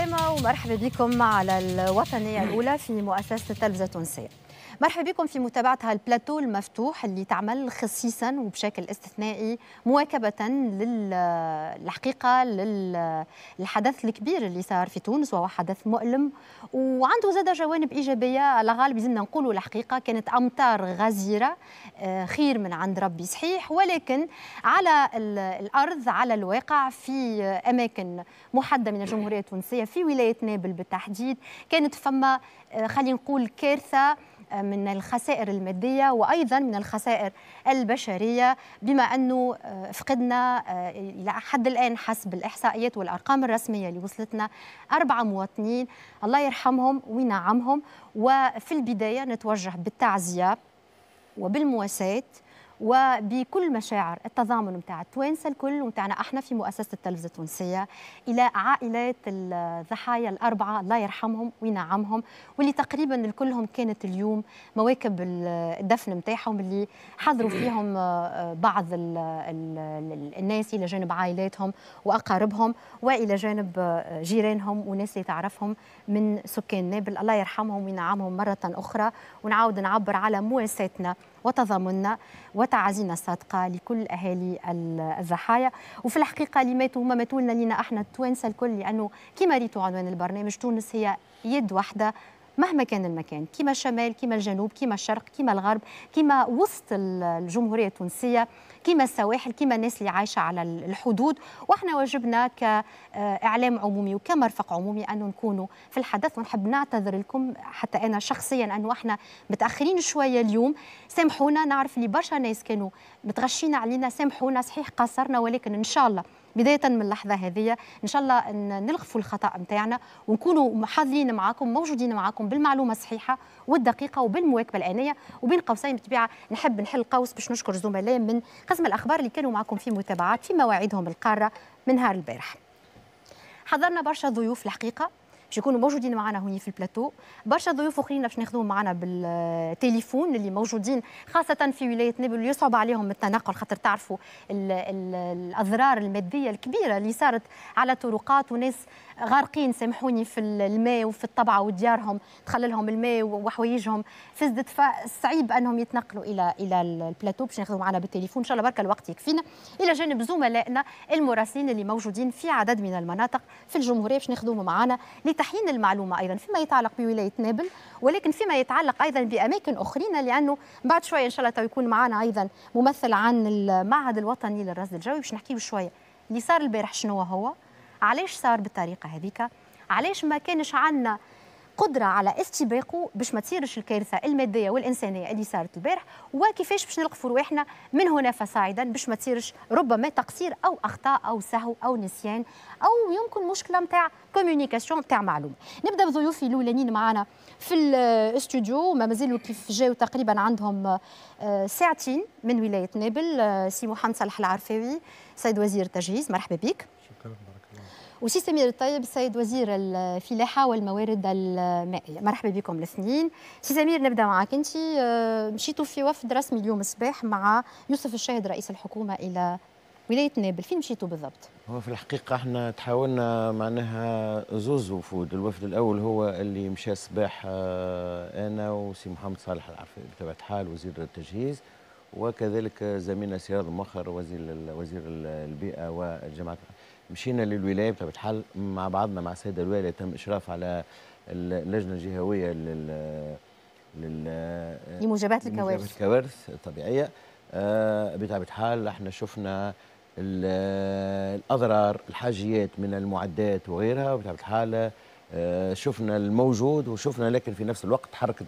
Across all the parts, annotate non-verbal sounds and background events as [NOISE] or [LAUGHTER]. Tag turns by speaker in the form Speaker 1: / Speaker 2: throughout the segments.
Speaker 1: عسلامة ومرحبا بكم على الوطنية الأولى في مؤسسة التلفزة التونسية مرحبا بكم في متابعة هالبلاتو المفتوح اللي تعمل خصيصا وبشكل استثنائي مواكبة للحقيقة للحدث الكبير اللي صار في تونس وهو حدث مؤلم. وعنده زاد جوانب إيجابية. على غالب لازمنا نقولوا الحقيقة كانت أمطار غزيرة آه، خير من عند ربي صحيح. ولكن على الأرض على الواقع في أماكن محددة من الجمهورية التونسية في ولاية نابل بالتحديد. كانت فما آه، خلينا نقول كارثة من الخسائر المادية وأيضا من الخسائر البشرية بما أنه آه، فقدنا آه، إلى حد الآن حسب الإحصائيات والأرقام الرسمية اللي وصلتنا أربعة مواطنين الله يرحمهم وينعمهم. وفي البداية نتوجه بالتعزية وبالمواساة وبكل مشاعر التضامن نتاع التوانسه الكل ونتاعنا إحنا في مؤسسة التلفزة التونسية إلى عائلات الضحايا الأربعة الله يرحمهم وينعمهم واللي تقريبا الكلهم كانت اليوم مواكب الدفن نتاعهم اللي حضروا [CLEARS THROAT] فيهم آه، بعض الناس إلى جانب عائلاتهم وأقاربهم وإلى جانب آه، جيرانهم وناس اللي تعرفهم من سكان نابل الله يرحمهم وينعمهم مرة أخرى ونعاود نعبر على مواساتنا وتضامننا وتعازينا الصادقه لكل أهالي الضحايا وفي الحقيقة اللي ماتوا هما ماتوا لنا لينا أحنا التوانسة الكل لأنه كما ريتوا عنوان البرنامج تونس هي يد واحدة مهما كان المكان كما الشمال كما الجنوب كما الشرق كما الغرب كما وسط الجمهورية التونسية كما السواحل كما الناس اللي عايشة على الحدود. وإحنا واجبنا كإعلام عمومي وكمرفق عمومي أنه نكونوا في الحدث. ونحب نعتذر لكم حتى أنا شخصيا أنه إحنا متأخرين شوية اليوم. سامحونا نعرف اللي برشا ناس كانوا متغشين علينا سامحونا صحيح قصرنا ولكن إن شاء الله بداية من اللحظة هذه. إن شاء الله نلغفوا الخطأ نتاعنا ونكونوا حاضرين معكم موجودين معكم بالمعلومة الصحيحة والدقيقة وبالمواكبة الآنية وبين قوسين بالطبيعة. نحب نحل قوس باش نشكر زملاء من قسم الأخبار اللي كانوا معكم في متابعات في مواعيدهم القارة من نهار البارح. حضرنا برشا ضيوف الحقيقة. باش يكونوا موجودين معنا هوني في البلاتو. برشا ضيوف أخرين باش ناخذوهم معنا بالتليفون اللي موجودين خاصة في ولاية نابل يصعب عليهم التنقل خاطر تعرفوا ال ال الاضرار المادية الكبيرة اللي صارت على طرقات وناس غارقين سامحوني في الماء وفي الطبعه وديارهم تخللهم الماء وحوايجهم. فزدت فصعيب أنهم يتنقلوا إلى إلى البلاتو باش ناخذوا معنا بالتليفون. إن شاء الله برك الوقت يكفينا. إلى جانب زملائنا المراسلين اللي موجودين في عدد من المناطق في الجمهورية باش ناخذوهم معنا لتحيين المعلومة أيضا فيما يتعلق بولاية نابل ولكن فيما يتعلق أيضا بأماكن أخرين لأنه بعد شوية إن شاء الله يكون معنا أيضا ممثل عن المعهد الوطني للرصد الجوي. باش نحكي شوية اللي صار البارح شنو هو؟ علاش صار بالطريقة هذيك؟ علاش ما كانش عندنا قدره على استباقه باش ما تصيرش الكارثة المادية والإنسانية اللي صارت البارح وكيفاش باش نلقفوا رواحنا من هنا فصاعدا باش ما تصيرش ربما تقصير أو أخطاء أو سهو أو نسيان أو يمكن مشكلة نتاع communication نتاع معلومة. نبدأ بضيوفي الاولانيين معنا في الاستوديو ما مازالوا كيف جاوا تقريبا عندهم آه، ساعتين من ولاية نابل آه، سي محمد صالح العرفاوي سيد وزير التجهيز. مرحبا بك. وسي سمير الطيب السيد وزير الفلاحة والموارد المائية. مرحبا بكم الاثنين. سي سمير نبدأ معك. أنت آه، مشيتوا في وفد رسمي اليوم الصباح مع يوسف الشاهد رئيس الحكومة إلى ولاية نابل. فين مشيتوا بالضبط؟
Speaker 2: هو في الحقيقة إحنا تحاولنا معناها زوز وفود. الوفد الأول هو اللي مشى الصباح آه، أنا وسي محمد صالح العرفي بطبيعة الحال وزير التجهيز وكذلك زميلنا سياد المخر وزير وزير البيئة والجماعات مشينا للولاية بطبيعه الحال مع بعضنا مع السيد الوالي تم إشراف على اللجنة الجهوية لل
Speaker 1: لل لمجابهه الكوارث.
Speaker 2: الكوارث الطبيعية. آه بطبيعه الحال إحنا شفنا الأضرار الحاجيات من المعدات وغيرها وبطبيعه الحال آه شفنا الموجود وشفنا لكن في نفس الوقت حركة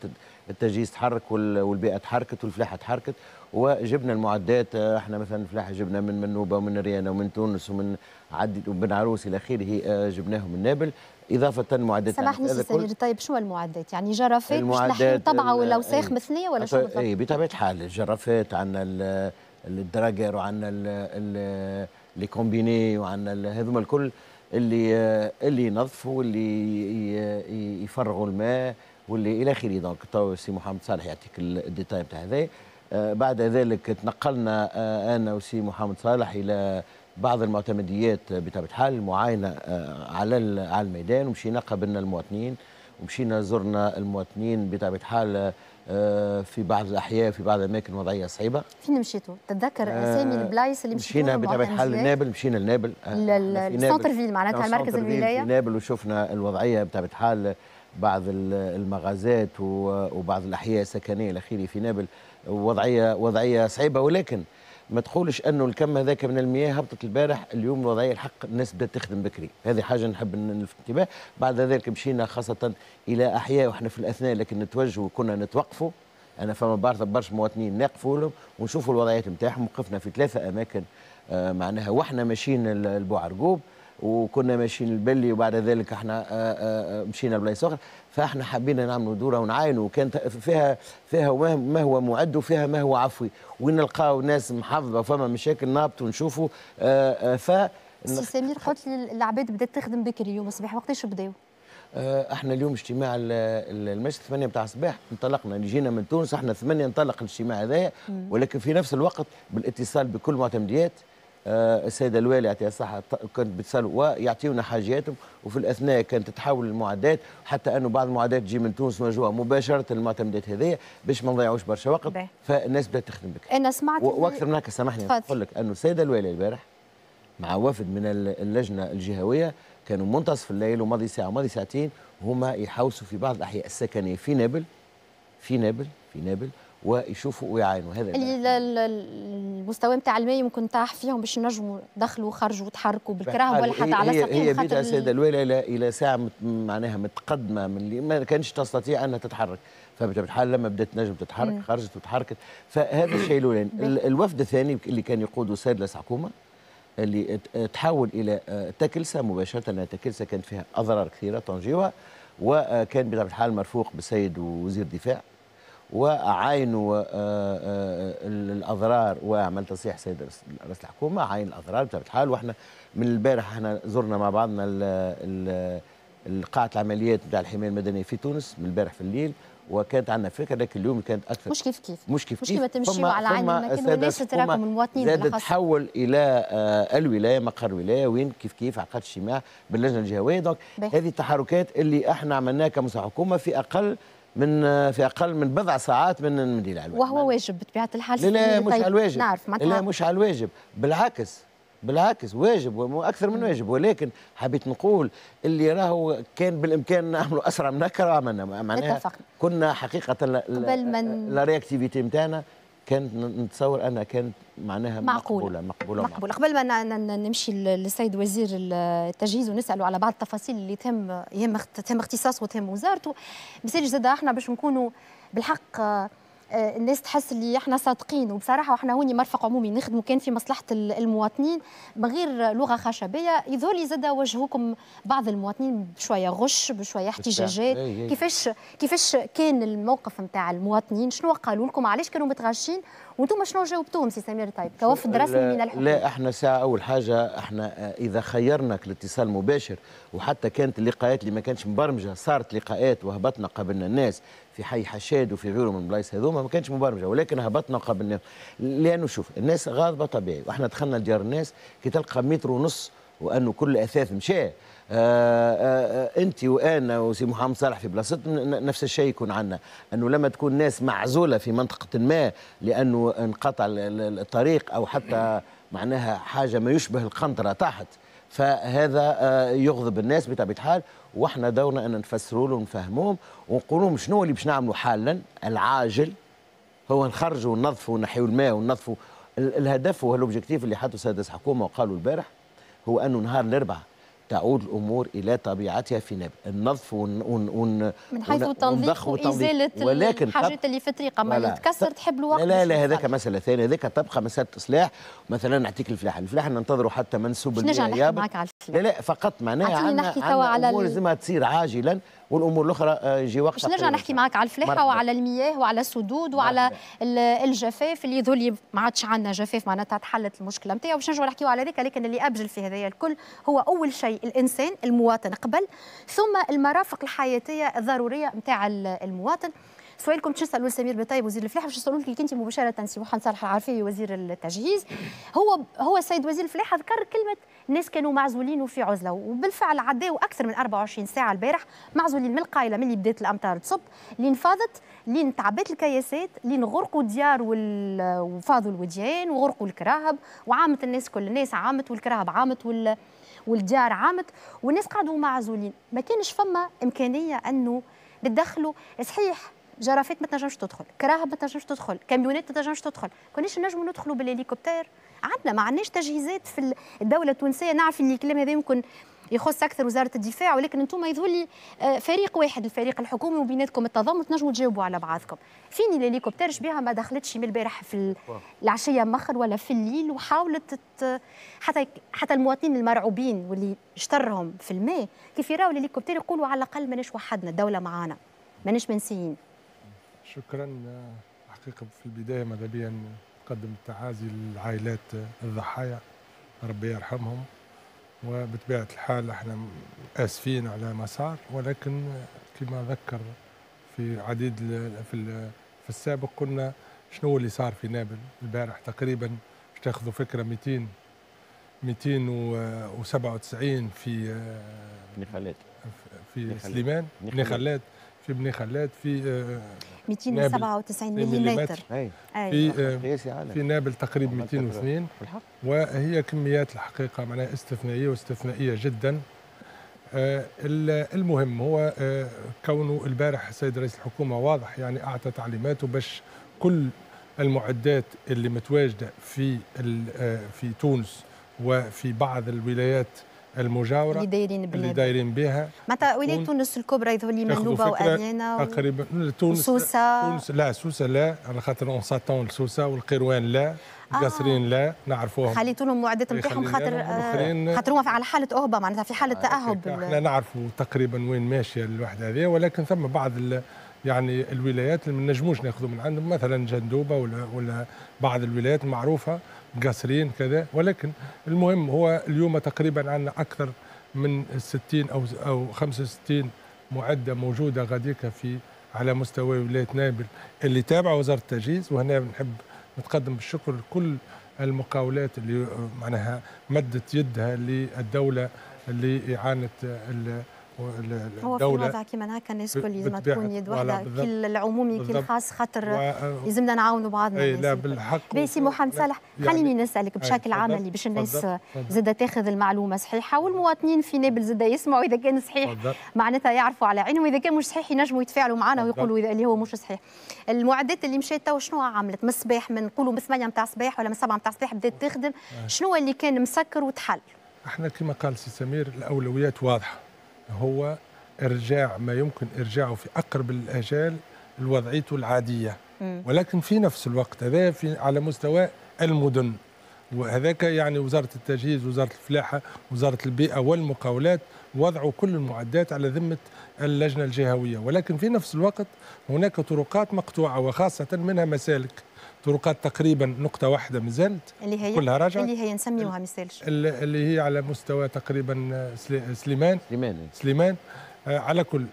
Speaker 2: التجهيز تحرك والبيئة تحركت والفلاحة تحركت. وجبنا المعدات. آه، إحنا مثلا الفلاحه جبنا من منوبة ومن ريانة ومن تونس ومن عدد وبن عروس إلى آخره آه، جبناهم من نابل. إضافة معدات
Speaker 1: سامحني سي سمير طيب شو المعدات؟ يعني جرافات المعدات طبعة ولا وساخ مثنيه ولا شو بالضبط؟
Speaker 2: اي بطبيعة الحال الجرافات عندنا الدراجر وعندنا les combinés وعندنا هذوما الكل اللي آه، اللي ينظفوا واللي يفرغوا الماء واللي إلى آخره. donc تو سي محمد صالح يعطيك ال détail بتاع هذا. آه بعد ذلك تنقلنا آه أنا وسي محمد صالح إلى بعض المعتمديات بطبيعة الحال المعاينة على على الميدان ومشينا قابلنا المواطنين ومشينا زرنا المواطنين بطبيعة الحال آه، في بعض الأحياء في بعض الأماكن وضعيه صعيبة.
Speaker 1: فين مشيتوا؟ تتذكر أسامي آه، البلايص اللي
Speaker 2: مشيتوا مشينا بطبيعة الحال لنابل مشينا لنابل.
Speaker 1: ال centre ville معناتها المركز
Speaker 2: الولاية. نابل وشفنا الوضعية بطبيعة الحال بعض المغازات وبعض الأحياء السكنية الأخيرة في نابل. وضعيه وضعية صعيبة. ولكن ما تقولش أنه الكم هذاك من المياه هبطت البارح اليوم الوضعية الحق الناس بدات تخدم بكري. هذه حاجة نحب نلفت انتباه. بعد ذلك مشينا خاصة إلى أحياء وإحنا في الأثناء لكن نتوجهوا كنا نتوقفوا. أنا فما برشا مواطنين نقفوا لهم ونشوفوا الوضعيات نتاعهم. وقفنا في ثلاثة أماكن آه معناها وإحنا ماشيين البوعرقوب وكنا ماشيين البلي وبعد ذلك إحنا آه، آه، مشينا لبلايص أخرى. فاحنا حبينا نعملوا دورة ونعاينوا وكانت فيها فيها ما هو معد وفيها ما هو عفوي وين نلقاو ناس محافظة وفما مشاكل نابط ونشوفوا ف
Speaker 1: سي سمير قلت لي العباد بدات تخدم بكري اليوم الصباح وقتاش بداوا؟
Speaker 2: إحنا اليوم اجتماع المجلس 8 بتاع الصباح انطلقنا جينا من تونس إحنا 8 انطلق الاجتماع هذايا ولكن في نفس الوقت بالإتصال بكل المعتمديات آه، السيدة الوالي يعطيها الصحة كانت بتصل ويعطيونا حاجاتهم وفي الأثناء كانت تتحول المعدات حتى أنه بعض المعدات تجي من تونس موجوده مباشرة المعتمدات هذيا باش ما نضيعوش برشا وقت. فالناس بدات تخدم بك
Speaker 1: أنا سمعت
Speaker 2: وأكثر من هكا سامحني نقول لك أنه السيدة الوالي البارح مع وفد من اللجنة الجهوية كانوا منتصف الليل وماضي ساعة وماضي ساعتين هما يحوسوا في بعض الأحياء السكنية في نابل في نابل في نابل ويشوفوا ويعاينوا هذا
Speaker 1: المستوى نتاع الماء يمكن طاح فيهم باش ينجموا دخلوا وخرجوا وتحركوا بالكراهة ولا حتى على
Speaker 2: ساقين هي بيتها السيده الوالي إلى إلى ساعة معناها متقدمة من اللي ما كانش تستطيع أنها تتحرك. فبطبيعه الحال لما بدأت نجم تتحرك. خرجت وتحركت. فهذا الشيء الأولاني. الوفد الثاني اللي كان يقوده السيد لاس حكومه اللي تحول إلى آه، تكلسة مباشرة لأن تكلسه كانت فيها أضرار كثيرة طنجيوها وكان بطبيعة الحال مرفوق بالسيد وزير الدفاع. وعاينوا آه، آه، الأضرار. وعمل تصريح سيد رئيس الحكومة عاين الأضرار بطبيعة الحال. وإحنا من البارح إحنا زرنا مع بعضنا قاعه العمليات بتاع الحماية المدنية في تونس من البارح في الليل وكانت عندنا فكرة لكن اليوم كانت أكثر.
Speaker 1: مش كيف كيف؟
Speaker 2: مش كيف
Speaker 1: مش كيف؟ تمشيوا على عين المكان والناس تراكم المواطنين
Speaker 2: زاد تحول إلى آه الولاية مقر الولاية. وين؟ كيف كيف؟ عقد اجتماع باللجنة الجهوية. دونك هذه التحركات اللي إحنا عملناها كمساحه حكومة في أقل من في أقل من بضع ساعات من المدينة
Speaker 1: على الواجب وهو واجب بطبيعة الحال
Speaker 2: لا لا مش طيب على الواجب. نعرف لا مش على الواجب. بالعكس بالعكس واجب وأكثر من واجب. ولكن حبيت نقول اللي راهو كان بالإمكان نعملوا أسرع من هكا عملنا معناها كنا حقيقة قبل من لا رياكتيفيتي نتاعنا كانت نتصور أنها كانت معناها
Speaker 1: معقولة.
Speaker 2: مقبولة,
Speaker 1: مقبولة. قبل ما نمشي للسيد وزير التجهيز ونسأله على بعض التفاصيل اللي يهم تهم اختصاصه وتهم وزارته. مثال زاد إحنا باش نكونوا بالحق آه، الناس تحس اللي إحنا صادقين. وبصراحة وإحنا هوني مرفق عمومي نخدموا كان في مصلحة المواطنين من غير لغة خشبية. يظهر لي زاد وجهوكم بعض المواطنين بشوية غش بشوية احتجاجات. إيه، إيه. كيفاش كيفاش كان الموقف نتاع المواطنين؟ شنو قالوا لكم؟ علاش كانوا متغشين؟ وأنتم شنو جاوبتوهم سي سمير طيب. كوفد رسمي من الحكومة.
Speaker 2: لا إحنا ساعة أول حاجة إحنا آه، إذا خيرناك الاتصال مباشر وحتى كانت اللقاءات اللي ما كانتش مبرمجة صارت لقاءات وهبطنا قابلنا الناس في حي حشاد وفي غيره من البلايص هذوما ما كانتش مبرمجة ولكن هبطنا قابلنا لأنه شوف الناس غاضبة طبيعي وإحنا دخلنا لديار الناس كي تلقى متر ونص وأنه كل أثاث مشى انت وأنا وسي محمد صالح في بلاصتنا نفس الشيء يكون عندنا انه لما تكون ناس معزولة في منطقة ما لأنه انقطع الطريق أو حتى معناها حاجة ما يشبه القنطرة تحت فهذا يغضب الناس بطبيعة الحال. وإحنا دورنا أن نفسروا لهم ونفهموهم ونقول لهم شنو اللي باش نعملوا حالا. العاجل هو نخرجوا وننظفوا ونحيوا الماء وننظفوا. الهدف والاوبجيكتيف اللي حطوا سادس حكومه وقالوا البارح هو أنه نهار الأربعاء. تعود الأمور إلى طبيعتها في نابل النظف ون ون ون
Speaker 1: من حيث التنظيف وازاله ولكن الحاجات اللي في الطريقة ما تكسر تحب الوقت
Speaker 2: لا لا, لا هذاك مسألة ثانية. هذاك تبقى مسألة إصلاح. مثلا نعطيك الفلاحة. الفلاحة ننتظروا حتى منسوب
Speaker 1: نرجع نحكي معك على الفلاحة.
Speaker 2: لا لا فقط معناها عندنا نحكي توا على امور لازمها تصير عاجلا. والأمور الأخرى آه، يجي وقت
Speaker 1: باش نرجع نحكي معك على الفلاحة وعلى المياه وعلى السدود وعلى الجفاف اللي يظل ما عادش عندنا جفاف معناتها تحلت المشكلة نتاعو باش نرجعوا نحكيو على ذلك لكن اللي أبجل في هذايا الكل هو أول شيء الإنسان المواطن قبل ثم المرافق الحياتية الضرورية نتاع المواطن. سؤالكم تسالوا لسمير بطيب وزير الفلاحه باش نسالوا لك انت مباشرة سي محمد صالح العارفي وزير التجهيز. هو هو السيد وزير الفلاحه ذكر كلمة الناس كانوا معزولين وفي عزلة. وبالفعل عداوا أكثر من 24 ساعة البارح معزولين من القايلة من اللي بدات الأمطار تصب لين فاضت لين تعبت الكياسات لين غرقوا الديار وفاضوا الوديان وغرقوا الكراهب وعامت الناس كل الناس عامت والكراهب عامت وال والديار عامت والناس قعدوا معزولين. ما كانش فما إمكانية أنه تدخلوا صحيح جرافات ما تنجمش تدخل كراهب ما تنجمش تدخل كاميونات ما تنجمش تدخل. كوناش نجموا ندخلوا بالهليكوبتر عندنا ما عندناش تجهيزات في الدولة التونسية نعرف إن الكلام هذا يمكن يخص أكثر وزارة الدفاع ولكن أنتم يظهر لي آه، فريق واحد الفريق الحكومي وبيناتكم التضامن تنجموا تجاوبوا على بعضكم. فين الهليكوبتر بها ما دخلتش من البارح في العشية مخر ولا في الليل وحاولت حتى حتى المواطنين المرعوبين واللي اشترهم في الماء كيف يراوا الهليكوبتر يقولوا على الأقل ماناش وحدنا الدولة معانا ماناش منسيين.
Speaker 3: شكرا. حقيقة في البداية ماذا بيا نقدم التعازي للعائلات الضحايا ربي يرحمهم. وبطبيعة الحال إحنا آسفين على ما صار ولكن كما ذكر في عديد في في السابق قلنا شنو اللي صار في نابل؟ البارح تقريبا باش تاخذوا فكرة 200 297 في
Speaker 2: بني خالد
Speaker 3: في سليمان خالد في بني خلاد في
Speaker 1: 297 ملم
Speaker 3: في في نابل تقريبا. 202 وهي كميات الحقيقة معناها استثنائية واستثنائية جدا. آه، المهم هو آه، كونه البارح السيد رئيس الحكومة واضح يعني أعطى تعليماته باش كل المعدات اللي متواجدة في آه، في تونس وفي بعض الولايات المجاورة
Speaker 1: اللي دايرين
Speaker 3: بها اللي دايرين بها.
Speaker 1: معناتها ولايه تونس الكبرى يظهر لي منوبه واريانة
Speaker 3: تقريبا تونس
Speaker 1: سوسه
Speaker 3: تونس لا سوسة لا. على خاطر on s'attend لسوسه والقيروان لا القصرين لا نعرفوهم.
Speaker 1: خليتوا لهم المعدات نتاعهم خاطر آه، خاطر هما على حالة اهبه معناتها في حالة تأهب
Speaker 3: إحنا نعرفوا تقريبا وين ماشية الوحده هذه ولكن ثم بعض يعني الولايات اللي ما نجموش ناخذوا من عندهم مثلا جندوبة ولا ولا بعض الولايات المعروفة قاصرين كذا. ولكن المهم هو اليوم تقريبا عندنا أكثر من 60 أو أو 65 معدة موجودة غاديكا في على مستوى ولاية نابل اللي تابعة وزارة التجهيز. وهنا بنحب نتقدم بالشكر لكل المقاولات اللي معناها مدت يدها للدولة اللي اعانه
Speaker 1: هو في الوضع كيما هكا الناس الكل لازم تكون يد واحدة. كل العمومي كل الخاص خاطر لازمنا نعاونوا بعضنا
Speaker 3: أي لا بالحق
Speaker 1: باسي محمد صالح. يعني خليني نسألك بشكل عملي باش الناس زاد تاخذ المعلومة صحيحة والمواطنين في نابل زاد يسمعوا إذا كان صحيح. معناتها يعرفوا على عينهم. واذا كان مش صحيح ينجموا يتفاعلوا معنا ويقولوا إذا اللي هو مش صحيح. المعدات اللي مشات تو شنو عملت؟ من الصباح من نقولوا من 8 نتاع الصباح ولا من 7 نتاع الصباح بدات تخدم. شنو اللي كان مسكر وتحل؟
Speaker 3: إحنا كما قال سي سمير الأولويات واضحة. هو إرجاع ما يمكن إرجاعه في أقرب الأجال لوضعيته العادية. ولكن في نفس الوقت هذا في على مستوى المدن. وهذاك يعني وزارة التجهيز وزارة الفلاحة وزارة البيئة والمقاولات وضعوا كل المعدات على ذمة اللجنة الجهوية. ولكن في نفس الوقت هناك طرقات مقطوعة وخاصة منها مسالك. طرقات تقريبا نقطة واحدة مازالت
Speaker 1: اللي هي كلها رجعت اللي هي نسميوها مثالش
Speaker 3: اللي هي على مستوى تقريبا سليمان.
Speaker 2: سليمان.
Speaker 3: سليمان. آه، على كل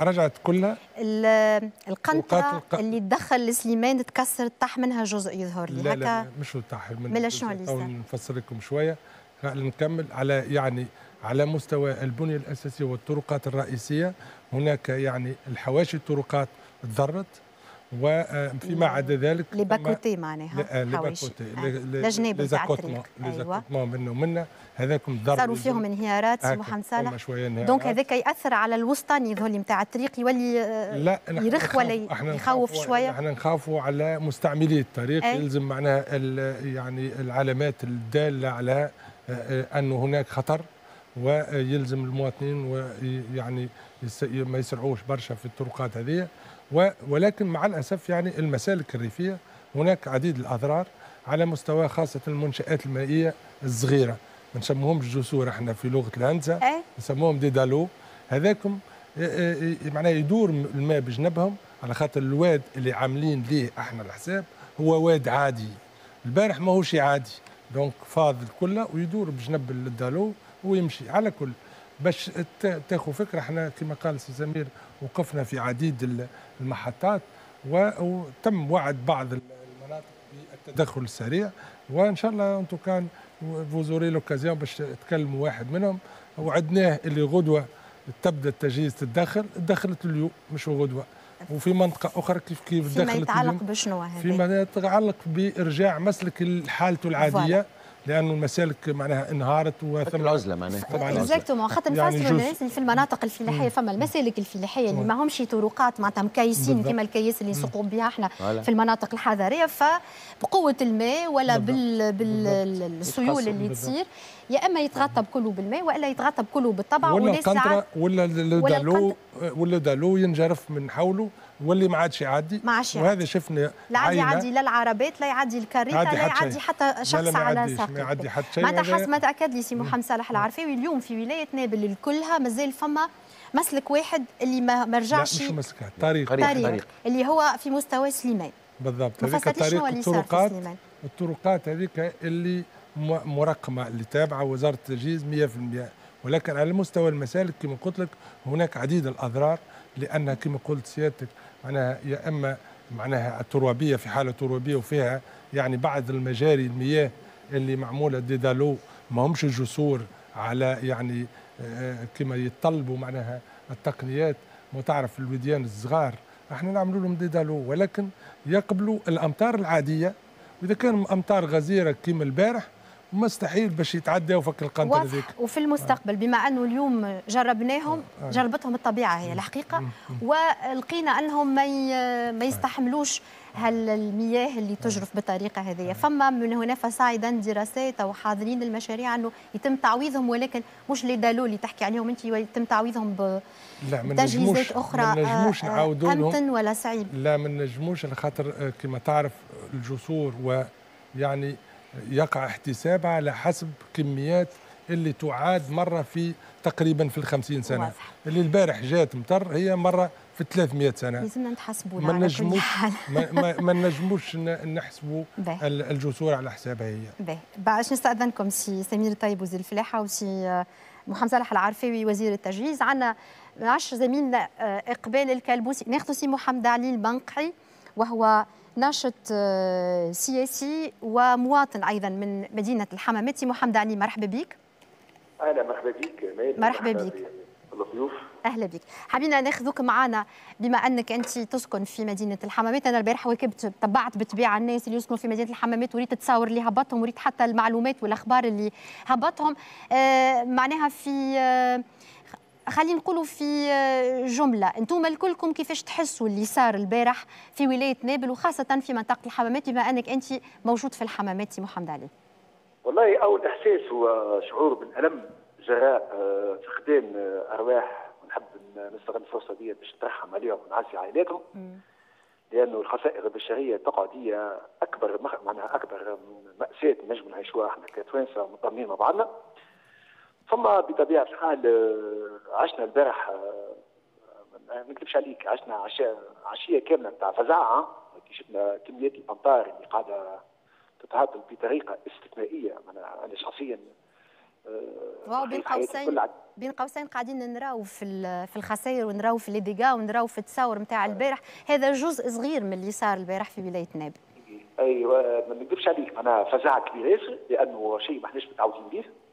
Speaker 3: رجعت كلها.
Speaker 1: القنطرة اللي تدخل لسليمان تكسر طاح منها جزء يظهر لي.
Speaker 3: لا هكا لا مش طاح
Speaker 1: من شنو اللي
Speaker 3: نفسر لكم شوية. نكمل. على يعني على مستوى البنية الأساسية والطرقات الرئيسية هناك يعني الحواشي الطرقات تضرت وفيما عدا ذلك
Speaker 1: les bas-côtés معناها
Speaker 3: bas-côtés
Speaker 1: لجناب نتاع الطريق
Speaker 3: أيوه. منه ومنا هذاكم ضرب.
Speaker 1: صاروا فيهم انهيارات سي محمد صالح donc هذاك يأثر على الوسطاني يظهر لي نتاع الطريق يولي
Speaker 3: لا
Speaker 1: يرخ ولا يخوف شوية.
Speaker 3: إحنا نخافوا على مستعملي الطريق. أي. يلزم معناها يعني العلامات الدالة على آه، انه هناك خطر ويلزم المواطنين ويعني ما يسرعوش برشا في الطرقات هذه. ولكن مع الأسف يعني المسالك الريفية هناك عديد الأضرار على مستوى خاصة المنشآت المائية الصغيرة. ما نسموهمش جسور إحنا في لغة الهندسة
Speaker 1: إيه.
Speaker 3: نسموهم دي دالو هذاكم معناها يدور الماء بجنبهم على خاطر الواد اللي عاملين ليه إحنا الحساب هو واد عادي. البارح ماهوش عادي. دونك فاضل كله ويدور بجنب الدالو ويمشي على كل. باش تاخذ فكرة إحنا كما قال سي سمير وقفنا في عديد المحطات وتم وعد بعض المناطق بالتدخل السريع. وإن شاء الله أنتم كان vous aurez l'occasion باش تكلموا واحد منهم. وعدناه اللي غدوة تبدأ التجهيز تتدخل دخلت اليوم مش غدوة. وفي منطقة أخرى كيف كيف
Speaker 1: فيما يتعلق بشنو هذا؟
Speaker 3: فيما يتعلق بإرجاع مسلك حالته العادية. لأنه المسالك معناها انهارت
Speaker 2: وثم العزلة معناها.
Speaker 1: طبعا exactement خاطر يعني نفسروا الناس اللي في المناطق الفلاحيه فما المسالك الفلاحيه اللي ما همش طرقات معناتها مكيسين كما الكياس اللي نسوقوا بها إحنا في المناطق الحضريه فبقوة الماء ولا بال بالسيول اللي تصير. يا إما يتغطى بكله بالماء وإلا يتغطى بكله بالطبع
Speaker 3: ولا القنطرة ولا ال dalot ولا ال dalot ينجرف من حوله. واللي ما عادش يعدي.
Speaker 1: ما عادش
Speaker 3: وهذا شفنا
Speaker 1: لا عاد يعدي لا العربات لا يعدي الكاريتا لا يعدي حتى شخص على ساق
Speaker 3: ما يعدي حتى شيء.
Speaker 1: معناتها حسب ما تأكد لي سي محمد صالح العرفاوي اليوم في ولاية نابل الكلها مازال فما مسلك واحد اللي ما رجعش
Speaker 3: لا مش مسلك طريق.
Speaker 1: طريق. طريق. طريق. اللي هو في مستوى سليمان.
Speaker 3: بالضبط. هذيك طريق الطرقات. الطرقات هذيك اللي مرقمة اللي تابعة وزارة التجهيز 100% ولكن على مستوى المسالك كما قلت لك هناك عديد الأضرار لأن كما قلت سيادتك معناها يا إما معناها الترابية في حالة ترابية وفيها يعني بعض المجاري المياه اللي معمولة ديدالو ما همش جسور على يعني آه، كما يتطلبوا معناها التقنيات. وتعرف الوديان الصغار إحنا نعملوا لهم ديدالو ولكن يقبلوا الأمطار العادية. وإذا كان أمطار غزيرة كما البارح مستحيل باش يتعدى وفك القنطرة هذيك
Speaker 1: وفي المستقبل بما أنه اليوم جربناهم آه. جربتهم الطبيعة هي الحقيقة ولقينا أنهم ما ما يستحملوش هالمياه اللي تجرف بالطريقة هذه. فما من هنا فصاعدا دراسات أو حاضرين المشاريع أنه يتم تعويضهم ولكن مش اللي دالو اللي تحكي عليهم أنت يتم تعويضهم ب تجهيزات أخرى
Speaker 3: ما نجموش نعاودوا
Speaker 1: لهم ولا صعيب
Speaker 3: لا ما نجموش خاطر آه، كما تعرف الجسور ويعني يقع احتسابها على حسب كميات اللي تعاد مرة في تقريبا في الخمسين سنة. واضح. اللي البارح جات مطر هي مرة في 300 سنة.
Speaker 1: لازمنا نتحسبوا [LAUGHS]
Speaker 3: ما نجموش ما, نجموش نحسبوا الجسور على حسابها هي.
Speaker 1: باهي. باش نستأذنكم سي سمير طيب وزير الفلاحة وسي آه، محمد صالح العرفاوي وزير التجهيز عندنا 10 زميلنا آه، إقبال الكلبوسي ناخذ سي محمد علي البنقعي وهو ناشط آه، سياسي ومواطن أيضا من مدينة الحمامات. سي محمد علي مرحبا بك.
Speaker 4: أهلا مرحبا بك.
Speaker 1: مرحبا بك.
Speaker 4: الضيوف
Speaker 1: أهلا بك. حبينا ناخذك معنا بما أنك أنت تسكن في مدينة الحمامات أنا البارحه واكبت تبعت بطبيعة الناس اللي يسكنوا في مدينة الحمامات وريت تصور اللي هبطهم وريت حتى المعلومات والأخبار اللي هبطهم. آه معناها في آه خلينا نقولوا في آه، جملة. أنتم الكلكم كيفاش تحسوا اللي صار البارح في ولاية نابل وخاصة في منطقة الحمامات بما أنك أنت موجود في الحمامات سي محمد علي؟
Speaker 4: والله أول إحساس هو شعور بالألم جراء آه، فقدان آه، أرواح. ونحب نستغل الفرصة دي باش نترحم عليهم ونعزي عائلاتهم. لأنه الخسائر البشرية تقعد هي أكبر معناها أكبر مأساة نجم نعيشوها إحنا كتوانسة مطمئنين مع بعضنا. ثم بطبيعة الحال آه، عشنا البارح آه، ما نكذبش عليك عشنا عشاء عشية كاملة نتاع فزاعة كي شفنا كميات الامطار اللي قاعدة تتعاطل بطريقة استثنائية أنا أنا شخصيا
Speaker 1: آه، واو بين قوسين بين قوسين قاعدين نراو في في الخسائر ونراو في ليديغا ونراو في التصاور نتاع البارح. هذا جزء صغير من اللي صار البارح في ولاية نابل.
Speaker 4: أيوه ما نكذبش عليك معناها فزاعة كبيرة ياسر لأنه شيء ما إحناش متعودين به. آه،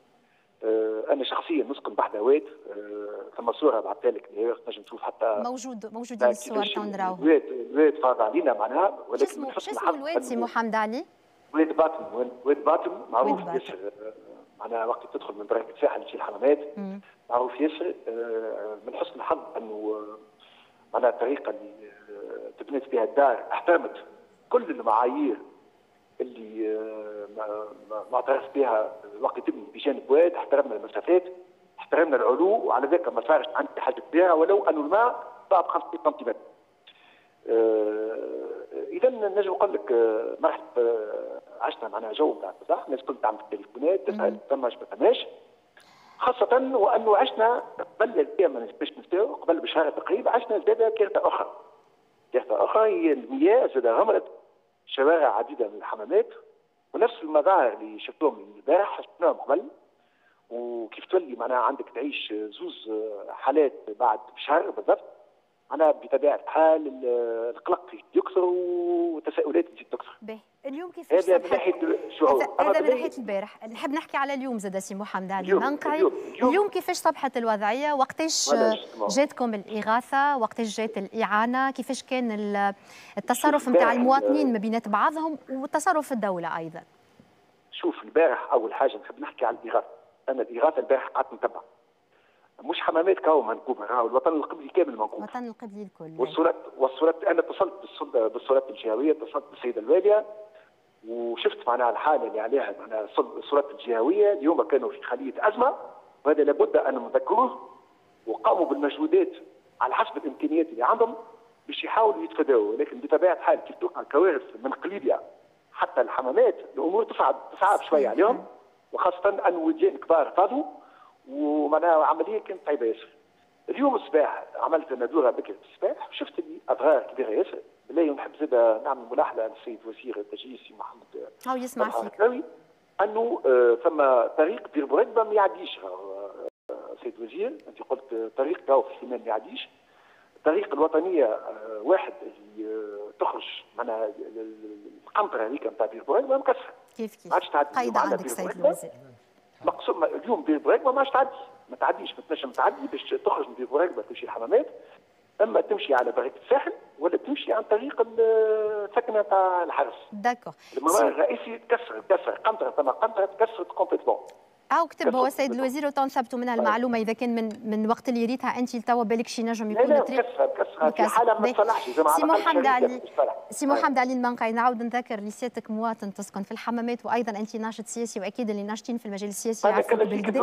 Speaker 4: أنا شخصيا نسكن بحدوات آه، ثم صوره بعثها لك تنجم تشوف حتى
Speaker 1: موجود موجودين الصور تو نراو
Speaker 4: الواد الواد فاض علينا معناها
Speaker 1: ولكن اسمه شو اسمه الواد سي محمد علي؟
Speaker 4: واد باطن واد باطن معروف ياسر آه، معناها وقت تدخل من بركه الساحل في الحمامات معروف ياسر من حسن الحظ أنه معناها الطريقة اللي تبنيت بها الدار احترمت كل المعايير اللي ما اعترف بها وقت بجانب واد احترمنا المسافات احترمنا العلو وعلى ذلك ما صارش عندي حاجة كبيره ولو انه الماء طاب 50 سنتيمتر. اذا نجم نقول لك آه، مرحب آه، عشنا معنا جو نتاع صح الناس كل تعمل التليفونات تسأل فماش ما فماش. خاصة وأنه عشنا قبل ما نسبش نساو قبل بشهر تقريبا عشنا زادة كارثة أخرى. كارثة أخرى هي المياه زادة غمرت شوارع عديدة من الحمامات ونفس المظاهر اللي شفتوهم البارح شفناهم قبل. وكيف تولي معناها عندك تعيش زوز حالات بعد شهر بالضبط. معناها بطبيعة الحال القلق يكثر والتساؤلات تزيد تكثر.
Speaker 1: باهي اليوم كيفاش
Speaker 4: هذا من ناحية الشعور
Speaker 1: هذا من ناحية البارح نحب نحكي على اليوم زاد سي محمد علي منقعي اليوم, اليوم, اليوم كيفاش صبحت الوضعية؟ وقتاش جاتكم الإغاثة؟ وقتاش جات الإعانة؟ كيفاش كان التصرف نتاع المواطنين ما بينات بعضهم وتصرف الدولة أيضا؟
Speaker 4: شوف البارح أول حاجة نحب نحكي على الإغاثة. أنا الإغاثة البارح قعدت نتبع. مش حمامات كاو منكوبه راهو الوطن القبلي كامل منكوب
Speaker 1: الوطن القبلي الكل.
Speaker 4: والصورات والصورات أنا اتصلت بالصورات الجهوية اتصلت بالسيدة الوالية وشفت معناها الحالة اللي عليها معناها الصورات الجهوية. اليوم كانوا في خليه أزمة وهذا لابد أن نذكروه وقاموا بالمجهودات على حسب الإمكانيات اللي عندهم باش يحاولوا يتفادوا ولكن بطبيعة الحال كيف توقع كوارث من قليبيا حتى الحمامات الأمور تصعب تصعب شوية عليهم وخاصة أن وديان كبار فاضوا ومعناها عملية كانت طيبة ياسر. اليوم الصباح عملت ندوره بكري الصباح شفت لي اضرار كبيرة ياسر. بالله ونحب زاد نعمل ملاحظة للسيد وزير التجهيز محمد
Speaker 1: هو يسمع فيك.
Speaker 4: أنه آه، ثم طريق بير بورقبه ما يعديش. آه، سيد وزير أنت قلت طريق كاو في اليمن ما يعديش. الطريق الوطنية آه، واحد اللي تخرج معناها القنطرة هذيك نتاع بير بورقبه مكسرة.
Speaker 1: كيف كيف؟ ما عادش تعدي قيد عندك سيد الوزير.
Speaker 4: مقصود اليوم بير بورقبه ما عادش تعدي. ما تعديش ما تنجم تعدي باش تخرج من بير بورقبه تمشي الحمامات. أما تمشي على بركه الساحل ولا تمشي عن طريق السكنة تاع الحرس.
Speaker 1: d'accord
Speaker 4: الممر الرئيسي تكسر تكسر قنطره ثم قنطره تكسرت complètement
Speaker 1: أو كتب هو السيد الوزير وتنثبتوا منها المعلومة إذا كان من من وقت اللي ريتها أنت توا بالك شي نجم يكون
Speaker 4: لا لا كسرها في حالة ما تصلحش
Speaker 1: سي محمد علي سي محمد علي المنقعي نعاود نذكر لسيادتك مواطن تسكن في الحمامات وأيضا أنت ناشط سياسي وأكيد اللي ناشطين في المجال السياسي
Speaker 4: يعرفوك بالكدا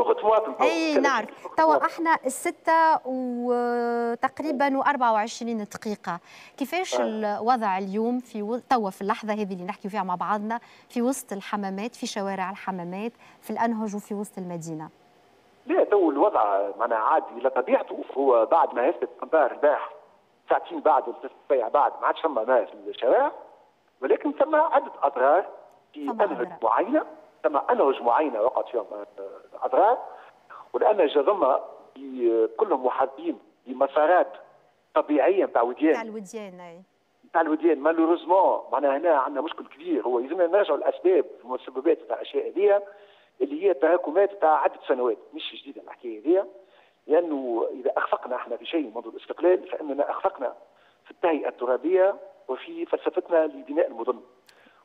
Speaker 1: إي نعرف. توا إحنا الستة وتقريبا و24 دقيقة. كيفاش الوضع اليوم في توا في اللحظة هذه اللي نحكي فيها مع بعضنا في وسط الحمامات في شوارع الحمامات في الأنهج وفي وسط المدينة.
Speaker 4: لا تو الوضع معناها عادي إلى طبيعته. هو بعد ما هزت الامطار البارح ساعتين بعد ولا بعد ما عادش فما ماء في الشوارع ولكن ثم عدة أضرار في أنهج معينة. ثم أنهج معينة وقعت فيهم أضرار. والأنهج هذوما كلهم محاطين بمسارات طبيعية نتاع وديان.
Speaker 1: نتاع الوديان
Speaker 4: نتاع الوديان malheureusement معناها هنا عندنا مشكل كبير. هو لازمنا نرجعوا الأسباب والمسببات تاع الأشياء هذيا. اللي هي تراكمات تاع عدة سنوات مش جديدة الحكاية هذه لأنه إذا أخفقنا إحنا في شيء منذ الاستقلال فإننا أخفقنا في التهيئة الترابية وفي فلسفتنا لبناء المدن.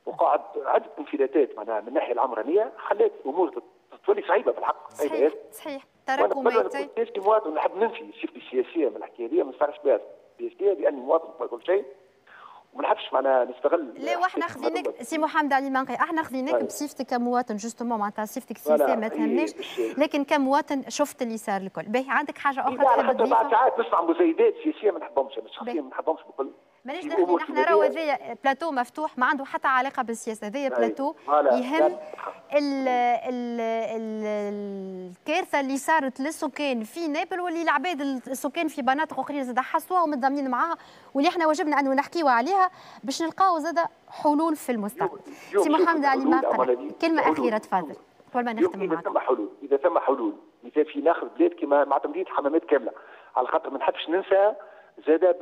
Speaker 4: وقعد عدة انفلاتات معناها من الناحيه العمرانية خلات الأمور تولي صعيبة في الحق
Speaker 1: صحيح صحيح. تراكمات.
Speaker 4: أنا مواطن نحب ننفي صفتي السياسية من الحكاية هذه ما نستعرفش بها. السياسية لاني مواطن كل شيء. وما نحبش معناها نستغل
Speaker 1: لا وإحنا خذيناك سي محمد علي منقي إحنا خذيناك طيب. بصفتك كمواطن justement معناتها صفتك السياسيه ما تهمناش لكن كمواطن شفت اللي صار الكل. باهي عندك حاجة أخرى
Speaker 4: تحب تضيفها؟ ساعات نسمع مزايدات سياسية ما نحبهمش أنا شخصيا ما نحبهمش بكل
Speaker 1: مانيش داخلين إحنا راهو هذايا بلاتو مفتوح ما عنده حتى علاقة بالسياسة. هذايا بلاتو يهم ال ال الكارثة اللي صارت للسكان في نابل واللي العباد السكان في مناطق أخرى زاد حسوها ومتضامنين معاها واللي إحنا واجبنا أنه نحكيوا عليها باش نلقاو زاد حلول في المستقبل. سي محمد علي ماقر كلمة أخيرة تفضل. قبل ما نختم
Speaker 4: إذا ثم حلول إذا ثم حلول. مثال في ناخذ بلاد كما معتمدين حمامات كاملة. على خاطر ما نحبش ننسى زاد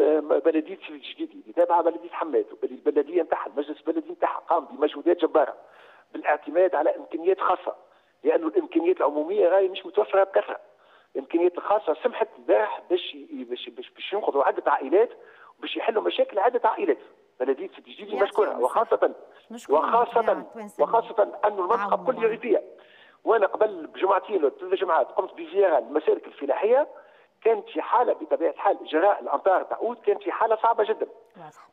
Speaker 4: بلدية سيدي الجديدي اللي تابعه بلدية حماد اللي البلديه نتاعها المجلس البلدي نتاعها قام بمجهودات جبارة بالاعتماد على إمكانيات خاصة لأنه الإمكانيات العمومية راهي مش متوفرة بكثرة. الإمكانيات الخاصة سمحت البارح باش باش باش, باش ينقذوا عده عائلات وباش يحلوا مشاكل عده عائلات. بلدية سيدي الجديدي مشكورة وخاصه وخاصه وخاصة انه المنطقة كلها ريفية. وأنا قبل بجمعتين ولا ثلاث جمعات قمت بزيارة المسالك الفلاحية كانت في حالة بطبيعة الحال جراء الامطار تعود كانت في حالة صعبة جدا.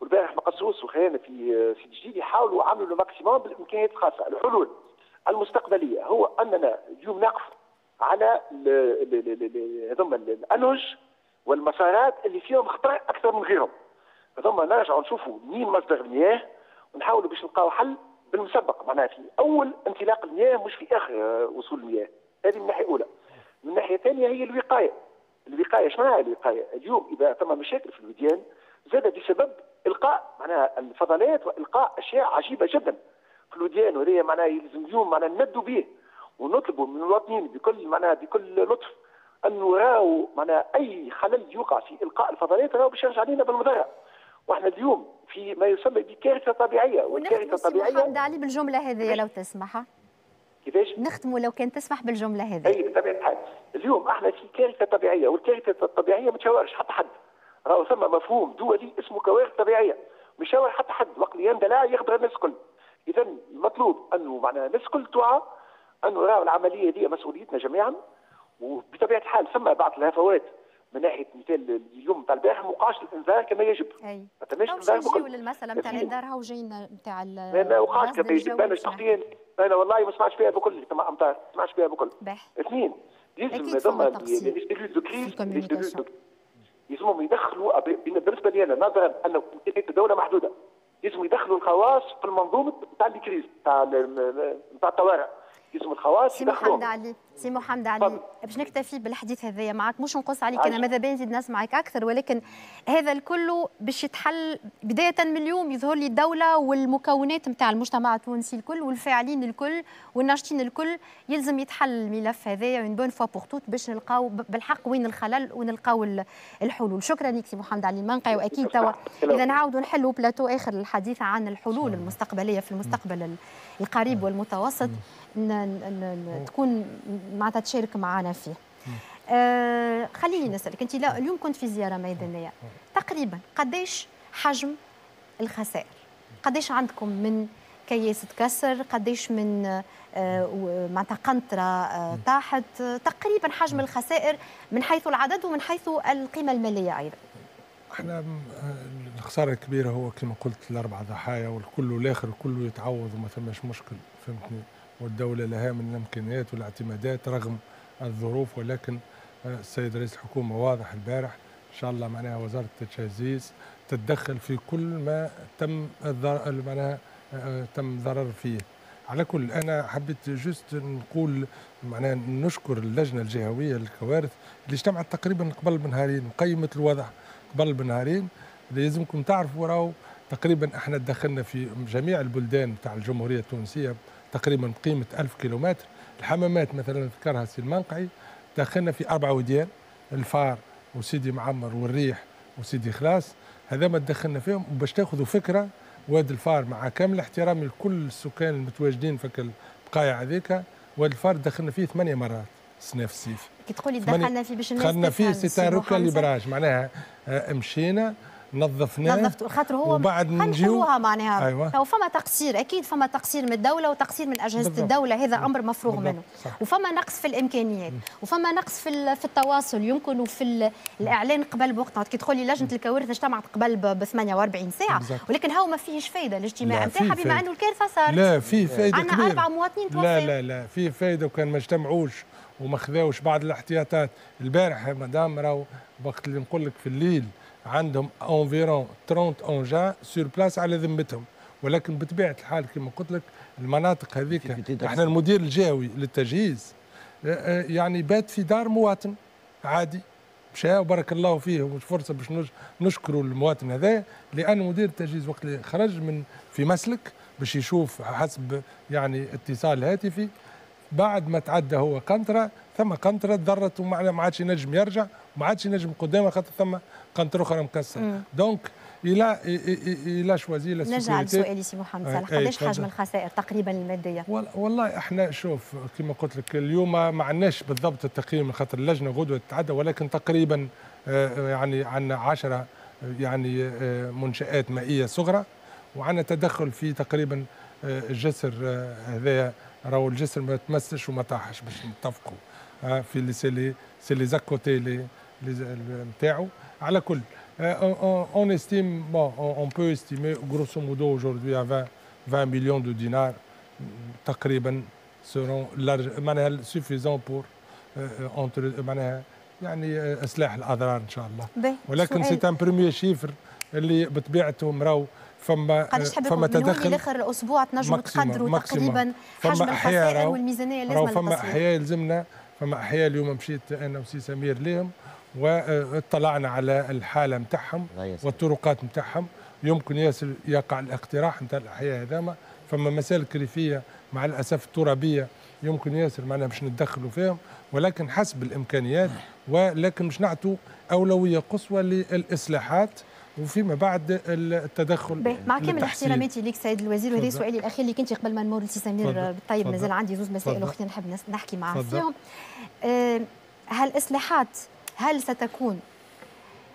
Speaker 4: والبارح مقصوص وخيانة في سيدي الجديد يحاولوا عملوا الماكسيموم بالإمكانيات الخاصة. الحلول المستقبلية هو أننا اليوم نقف على هذوما الانهج والمسارات اللي فيهم خطر أكثر من غيرهم. هذوما نرجعوا نشوفوا مين مصدر المياه ونحاولوا باش نلقاو حل بالمسبق. معناها في أول انطلاق المياه مش في آخر وصول المياه. هذه من ناحيه اولى من ناحيه ثانية هي الوقاية. الوقايه شنو الوقايه؟ اليوم إذا ثم مشاكل في الوديان زاد بسبب إلقاء معناها الفضلات وإلقاء أشياء عجيبة جدا في الوديان وهي معناها يلزم اليوم معناها ندوا به ونطلبوا من المواطنين بكل معناها بكل لطف انه راهو معناها أي خلل يوقع في إلقاء الفضلات. راهو باش يرجع علينا بالمضره وإحنا اليوم في ما يسمى بكارثة طبيعية.
Speaker 1: والكارثة الطبيعية محمد علي بالجملة هذه لو تسمح.
Speaker 4: كيفاش؟
Speaker 1: نختموا لو كان تسمح بالجملة هذه.
Speaker 4: أي بطبيعة الحال. اليوم أحنا في كارثة طبيعية والكارثة الطبيعية ما تشاورش حتى حد. راهو ثم مفهوم دولي اسمه كوارث طبيعية. مش شاور حتى حد. وقت اللي يندلع يخبر الناس الكل. اذا المطلوب أنه معناها الناس الكل توعى أنه راهو العملية دي مسؤوليتنا جميعا. وبطبيعة الحال ثم بعض الهفوات من ناحية مثال اليوم تاع البارح ما وقعش الإنذار كما يجب.
Speaker 1: أي. ما تماش الانذار بكل. للمساله نتاع الإنذار هاو جاينا نتاع
Speaker 4: ما وقعش كما يجب أنا شخصيا أنا والله ما سمعتش فيها بكل تما امطار ما سمعتش فيها بكل. اثنين
Speaker 1: يلزم هذوما
Speaker 4: كريز يلزمهم يدخلوا بالنسبة لي أنا نظرا أن الدولة محدودة. يلزم يدخلوا الخواص في المنظومة نتاع الكريز نتاع نتاع الطوارئ. يلزم الخواص
Speaker 1: سي محمد علي سي محمد علي. باش نكتفي بالحديث هذايا معك مش نقص عليك أنا ماذا بين نزيد نسمعك أكثر ولكن هذا الكل باش يتحل بداية من اليوم يظهر لي الدولة والمكونات نتاع المجتمع التونسي الكل والفاعلين الكل والناشطين الكل يلزم يتحل الملف هذايا une bonne fois pour toutes باش نلقاو بالحق وين الخلل ونلقاو الحلول. شكرا لك سي محمد علي المنقعي واكيد توا. إذا نعاودوا نحلوا بلاتو آخر الحديث عن الحلول المستقبلية في المستقبل القريب والمتوسط. تكون معناتها تشارك معنا فيه. آه خليني نسألك. أنت اليوم كنت في زيارة ميدانية. تقريبا قديش حجم الخسائر؟ قديش عندكم من كياس تكسر؟ قديش من آه معناتها قنطرة آه طاحت تقريبا حجم الخسائر من حيث العدد ومن حيث القيمة المالية أيضا.
Speaker 3: إحنا الخسارة الكبيرة هو كما قلت الأربع ضحايا والكل والاخر كله يتعوض وما ثماش مشكل فهمتني؟ والدولة لها من الإمكانيات والاعتمادات رغم الظروف ولكن السيد رئيس الحكومة واضح البارح إن شاء الله معناها وزارة التجهيز تتدخل في كل ما تم معناها تم ضرر فيه. على كل أنا حبيت جست نقول معناها نشكر اللجنة الجهوية للكوارث اللي اجتمعت تقريبا قبل بنهارين قيمت الوضع قبل بنهارين. لازمكم تعرفوا راهو تقريبا إحنا دخلنا في جميع البلدان تاع الجمهورية التونسية تقريبا قيمة ألف كيلومتر. الحمامات مثلا ذكرها سي المنقعي دخلنا في أربع وديان الفار وسيدي معمر والريح وسيدي خلاص. هذا ما دخلنا فيهم وباش تاخذوا فكرة واد الفار مع كامل احترامي لكل السكان المتواجدين في البقايا هذيك واد الفار دخلنا فيه ثمانية مرات. السنة في الصيف
Speaker 1: كي تقولي دخلنا فيه باش الناس
Speaker 3: دخلنا فيه سي روكا ليبراج. معناها مشينا نظفناه
Speaker 1: نظفته خاطر هو
Speaker 3: وبعد
Speaker 1: نجيو معناها أيوة. تو فما تقصير أكيد فما تقصير من الدولة وتقصير من أجهزة بالضبط. الدولة هذا أمر مفروغ بالضبط. منه صح. وفما نقص في الإمكانيات م. وفما نقص في في التواصل يمكن وفي الإعلان قبل بوقت كي تقول لي لجنة الكوارث اجتمعت قبل ب 48 ساعة بالضبط. ولكن هو ما فيهش فايدة الاجتماع نتاعها بما أنه الكارثة صارت
Speaker 3: لا في فايدة
Speaker 1: عندنا أربع مواطنين توفوا
Speaker 3: لا لا لا في فايدة وكان ما اجتمعوش وما خذاوش بعض الاحتياطات البارح مدام راهو وقت اللي نقول لك في الليل عندهم environ 30 engins sur place على ذمتهم. ولكن بطبيعة الحال كما قلت لك المناطق هذيك إحنا المدير الجهوي للتجهيز يعني بات في دار مواطن عادي مشى وبارك الله فيه فرصة باش نشكروا المواطن هذا لأن مدير التجهيز وقت اللي خرج من في مسلك باش يشوف حسب يعني اتصال هاتفي. بعد ما تعدى هو قنطرة ثم قنطرة ضرت وما ما عادش ينجم يرجع وما عادش ينجم قدامه خاطر ثم قنطره أخرى مكسر. donc إلى إلى شوازي لا
Speaker 1: نرجع لسؤالي سي محمد صالح. قداش حجم الخسائر تقريبا المادية؟
Speaker 3: والله إحنا شوف كما قلت لك اليوم ما عندناش بالضبط التقييم خاطر اللجنة غدوة تتعدى ولكن تقريبا يعني عندنا 10 يعني منشآت مائية صغرى وعندنا تدخل في تقريبا الجسر هذايا راهو الجسر ما تمسش وما طاحش باش نتفقوا في اللي c'est les c'est les à-côtés نتاعو على كل on estime bon on peut estimer grosso modo aujourd'hui à 20 20 millions de dinars تقريبا sera large معناها suffisant pour entre معناها يعني اصلاح الاضرار ان شاء الله ولكن c'est un premier chiffre اللي بطبيعتهم راهو فما
Speaker 1: فما تدخل لاخر الأسبوع تنجموا تقدروا تقريبا حجم الخسائر والميزانية اللي لازم
Speaker 3: فما أحياء يلزمنا فما أحياء اليوم مشيت أنا وسي سمير لهم واطلعنا على الحالة نتاعهم والطرقات نتاعهم يمكن يصل يقع الاقتراح نتاع الاحياء هذاما فما مسائل كريفيه مع الأسف الترابية يمكن ياسر معناها باش نتدخلوا فيهم ولكن حسب الإمكانيات [CLEARS THROAT] ولكن مش نعطوا أولوية قصوى للإصلاحات وفيما بعد التدخل
Speaker 1: مع كامل احتراماتي ليك سيد الوزير وهذا سؤالي الأخير اللي كنت قبل ما نمر لسي سمير بالطيب مازال عندي زوز مسائل أخرى نحب نحكي معاه فيهم. أه هل ستكون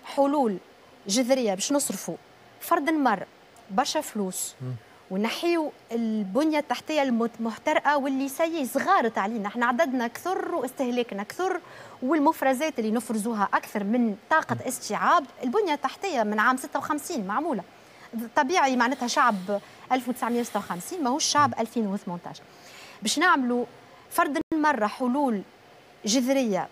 Speaker 1: حلول جذرية باش نصرفوا فرد مر برشا فلوس ونحيو البنية التحتية المحترقة واللي سي صغارت علينا. إحنا عددنا كثر واستهلاكنا كثر والمفرزات اللي نفرزوها أكثر من طاقة استيعاب. البنية التحتية من عام 56 معمولة. طبيعي معناتها شعب 1956 ماهوش شعب 2018 باش نعملوا فرد مرة حلول جذرية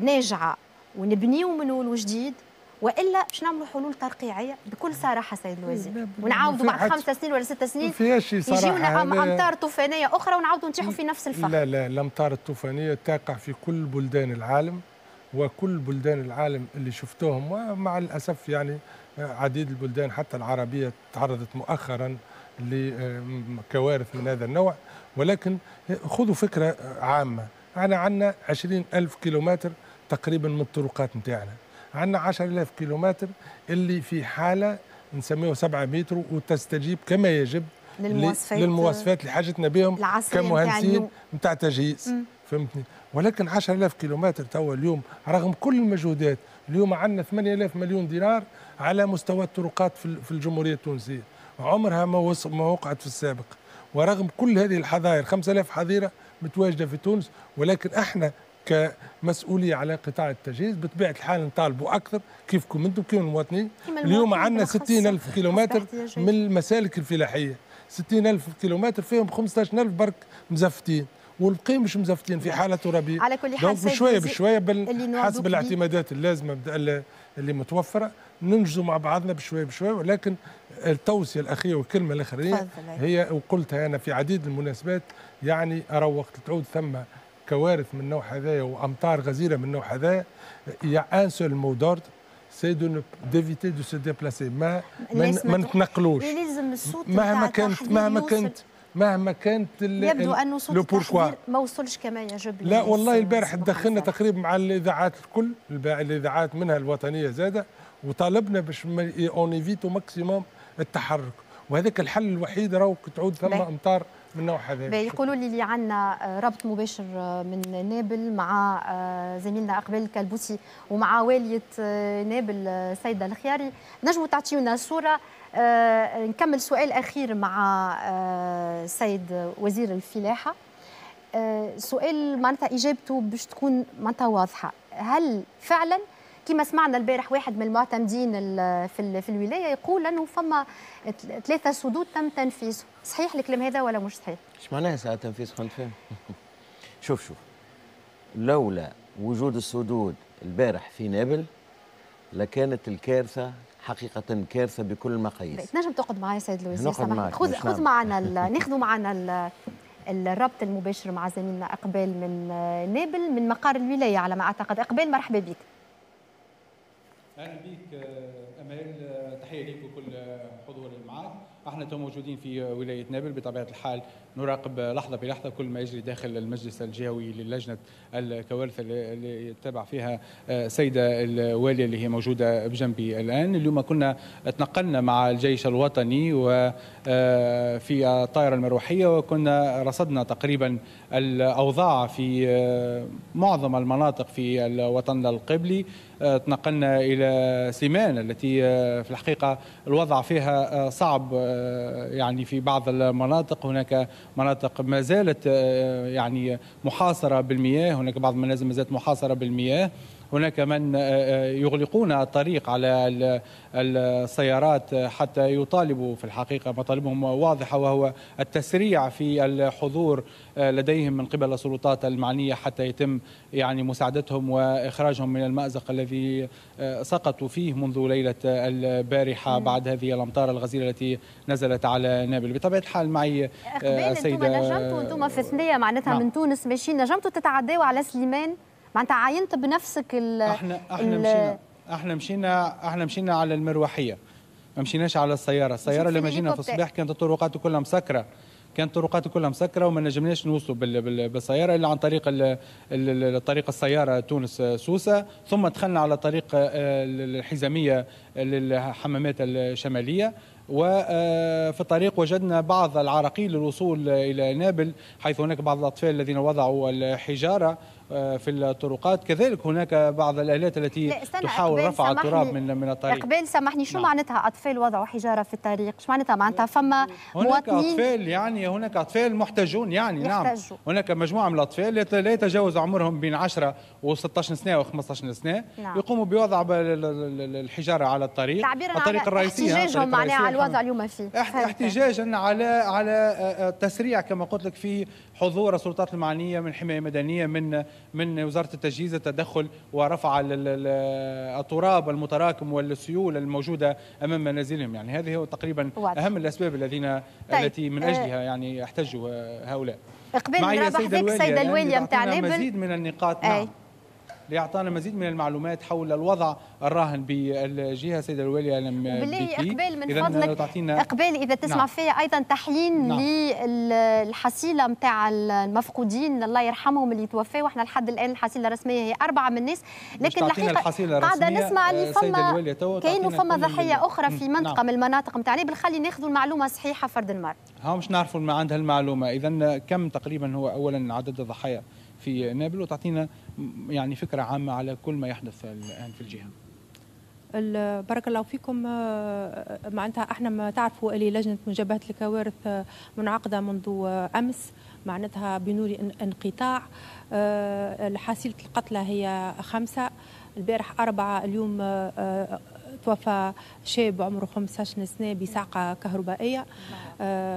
Speaker 1: ناجعة ونبنيو من وجديد وإلا باش نعملوا حلول ترقيعية بكل صراحة سيد الوزير. ونعاودوا بعد خمس سنين ولا ست سنين
Speaker 3: يجيونا
Speaker 1: امطار طوفانية أخرى ونعاودوا نطيحوا في نفس الفخ.
Speaker 3: لا لا الامطار الطوفانية تقع في كل بلدان العالم وكل بلدان العالم اللي شفتوهم ومع الأسف يعني عديد البلدان حتى العربية تعرضت مؤخرا لكوارث من هذا النوع. ولكن خذوا فكرة عامة. إحنا عندنا عشرين ألف كيلومتر تقريبا من الطرقات نتاعنا. عندنا 10000 كيلومتر اللي في حالة نسميه 7 متر وتستجيب كما يجب
Speaker 1: للمواصفات.
Speaker 3: للمواصفات لحاجتنا بهم كمهندسين نتاع تجهيز. فهمتني؟ ولكن 10000 كيلومتر توا اليوم رغم كل المجهودات اليوم عندنا 8000 مليون دينار على مستوى الطرقات في الجمهورية التونسية. عمرها ما ما وقعت في السابق. ورغم كل هذه الحظائر 5000 حظيرة متواجدة في تونس ولكن إحنا كمسؤولية على قطاع التجهيز بطبيعة الحال نطالبوا أكثر كيفكم أنتم كيف المواطنين. اليوم عندنا 60 ألف كيلومتر من المسالك الفلاحية. 60 ألف كيلومتر فيهم 15000 برك مزفتين والبقيه مش مزفتين في حالة ترابيه
Speaker 1: على كل حال
Speaker 3: بشوية بشوية بل حسب الاعتمادات اللازمة اللي متوفرة ننجزوا مع بعضنا بشوية بشوية. ولكن التوصية الأخيرة والكلمة الاخريه هي وقلتها أنا في عديد المناسبات يعني ارى وقت تعود ثم كوارث من النوع هذايا وأمطار غزيرة من النوع هذايا y a un seul mot d'ordre c'est d'éviter de se déplacer ما ما نتنقلوش.
Speaker 1: لازم الصوت
Speaker 3: مهما كانت مهما كانت مهما كانت
Speaker 1: يبدو أنه صوت ما وصلش كما يجب
Speaker 3: لا والله البارح تدخلنا تقريبا مع الإذاعات الكل الإذاعات منها الوطنية زادة وطالبنا باش on évite au maximum التحرك. وهذاك الحل الوحيد راهو تعود ثم أمطار من نوع هذا؟
Speaker 1: يقولوا لي اللي عندنا ربط مباشر من نابل مع آه، زميلنا أقبال الكلبوسي ومع والية آه، نابل السيده آه، الخياري. نجموا تعطيونا صورة نكمل سؤال أخير مع السيد وزير الفلاحة. سؤال معناتها إجابته باش تكون معناتها واضحة. هل فعلا كما سمعنا البارح واحد من المعتمدين في الولاية يقول أنه فما ثلاثة سدود تم تنفيذهم صحيح الكلام هذا ولا مش صحيح؟
Speaker 2: إيش معناها ساعة تنفيذ خلينا نفهم [LAUGHS] شوف شوف. لولا وجود السدود البارح في نابل لكانت الكارثة حقيقة كارثة بكل المقاييس.
Speaker 1: تنجم تقعد معي سيد الوزير خذ خذ معنا [LAUGHS] ناخذ معنا الربط المباشر مع زميلنا إقبال من نابل من مقر الولاية على ما أعتقد. إقبال مرحبا بك.
Speaker 5: أهلا آه، أمال. آه، تحية ليك وكل آه، حضور المعاد. إحنا تو موجودين في ولاية نابل. بطبيعة الحال نراقب لحظة بلحظة كل ما يجري داخل المجلس الجهوي للجنة الكوارث اللي يتابع فيها سيدة الوالية اللي هي موجودة بجنبي الآن. اليوم كنا تنقلنا مع الجيش الوطني وفي الطائرة المروحية وكنا رصدنا تقريبا الأوضاع في معظم المناطق في الوطن القبلي. تنقلنا إلى سيمان التي في الحقيقة الوضع فيها صعب يعني في بعض المناطق. هناك مناطق ما زالت يعني محاصرة بالمياه. هناك بعض المنازل ما زالت محاصرة بالمياه. هناك من يغلقون الطريق على السيارات حتى يطالبوا في الحقيقة. مطالبهم واضحة وهو التسريع في الحضور لديهم من قبل السلطات المعنية حتى يتم يعني مساعدتهم وإخراجهم من المأزق الذي سقطوا فيه منذ ليلة البارحة بعد هذه الأمطار الغزيرة التي نزلت على نابل. بطبيعة الحال معي
Speaker 1: سيدة نجمتوا أنتم في ثنية معناتها نعم. من تونس ماشيين. نجمتوا تتعداوا على سليمان؟ معناتها عاينت بنفسك ال
Speaker 5: إحنا إحنا مشينا إحنا مشينا إحنا مشينا على المروحية. ما مشيناش على السيارة. السيارة لما جينا في الصباح كانت الطرقات كلها مسكرة. كانت الطرقات كلها مسكرة وما نجمناش نوصلوا بالسيارة إلا عن طريق الطريق السيارة تونس سوسة. ثم دخلنا على طريق الحزامية للحمامات الشمالية. وفي آه، الطريق وجدنا بعض العراقيل للوصول إلى نابل حيث هناك بعض الأطفال الذين وضعوا الحجارة. آه، في الطرقات. كذلك هناك بعض الآلات التي تحاول رفع التراب من من الطريق.
Speaker 1: إقبال سامحني شو نعم. معناتها أطفال وضعوا حجارة في الطريق؟ شو معناتها؟ معناتها فما
Speaker 5: هناك أطفال يعني هناك أطفال محتجون يعني نعم. يحتجوا. نعم هناك مجموعة من الأطفال لا يتجاوز عمرهم بين 10 و 16 سنة أو 15 سنة. نعم. يقوموا بوضع الحجارة على الطريق
Speaker 1: تعبيرا الطريق الرئيسية احتجاجهم معناها على الوضع اليوم فيه
Speaker 5: احتجاجا على على آه، آه، تسريع كما قلت لك في حضور السلطات المعنية من حماية مدنية من من وزارة التجهيز التدخل ورفع التراب المتراكم والسيول الموجودة أمام منازلهم. يعني هذه هو تقريبا واضح. أهم الأسباب الذين طيب. التي من أجلها يعني احتجوا هؤلاء.
Speaker 1: إقبال رابح ذيك سيدة الوالية متاع
Speaker 5: نابل. مزيد من النقاط. نعم. ليعطانا مزيد من المعلومات حول الوضع الراهن بالجهة سيدة الواليه
Speaker 1: لم بالله أقبال من فضلك. أقبال إذا تسمع نعم. فيا أيضا تحيين نعم. للحصيلة نتاع المفقودين. الله يرحمهم اللي توفوا وإحنا لحد الآن الحصيلة الرسمية هي أربعة من الناس لكن الحقيقة قاعدة نسمع اللي آه، فما كاين فما ضحية أخرى في منطقة نعم. من المناطق نتاعنا بالخلي ناخذوا المعلومه صحيحة فرد المرء.
Speaker 5: ها مش نعرفوا ما عندها المعلومة. اذا كم تقريبا هو اولا عدد الضحايا في نابل؟ وتعطينا يعني فكرة عامة على كل ما يحدث الآن في الجهة.
Speaker 6: بارك الله فيكم. آه، معناتها إحنا ما تعرفوا اللي لجنة مجابهه الكوارث آه، منعقدة منذ أمس معناتها بنور انقطاع. آه، حصيله القتلى هي خمسة. البارح أربعة اليوم توفى شاب عمره 15 سنة بصعقه كهربائية. آه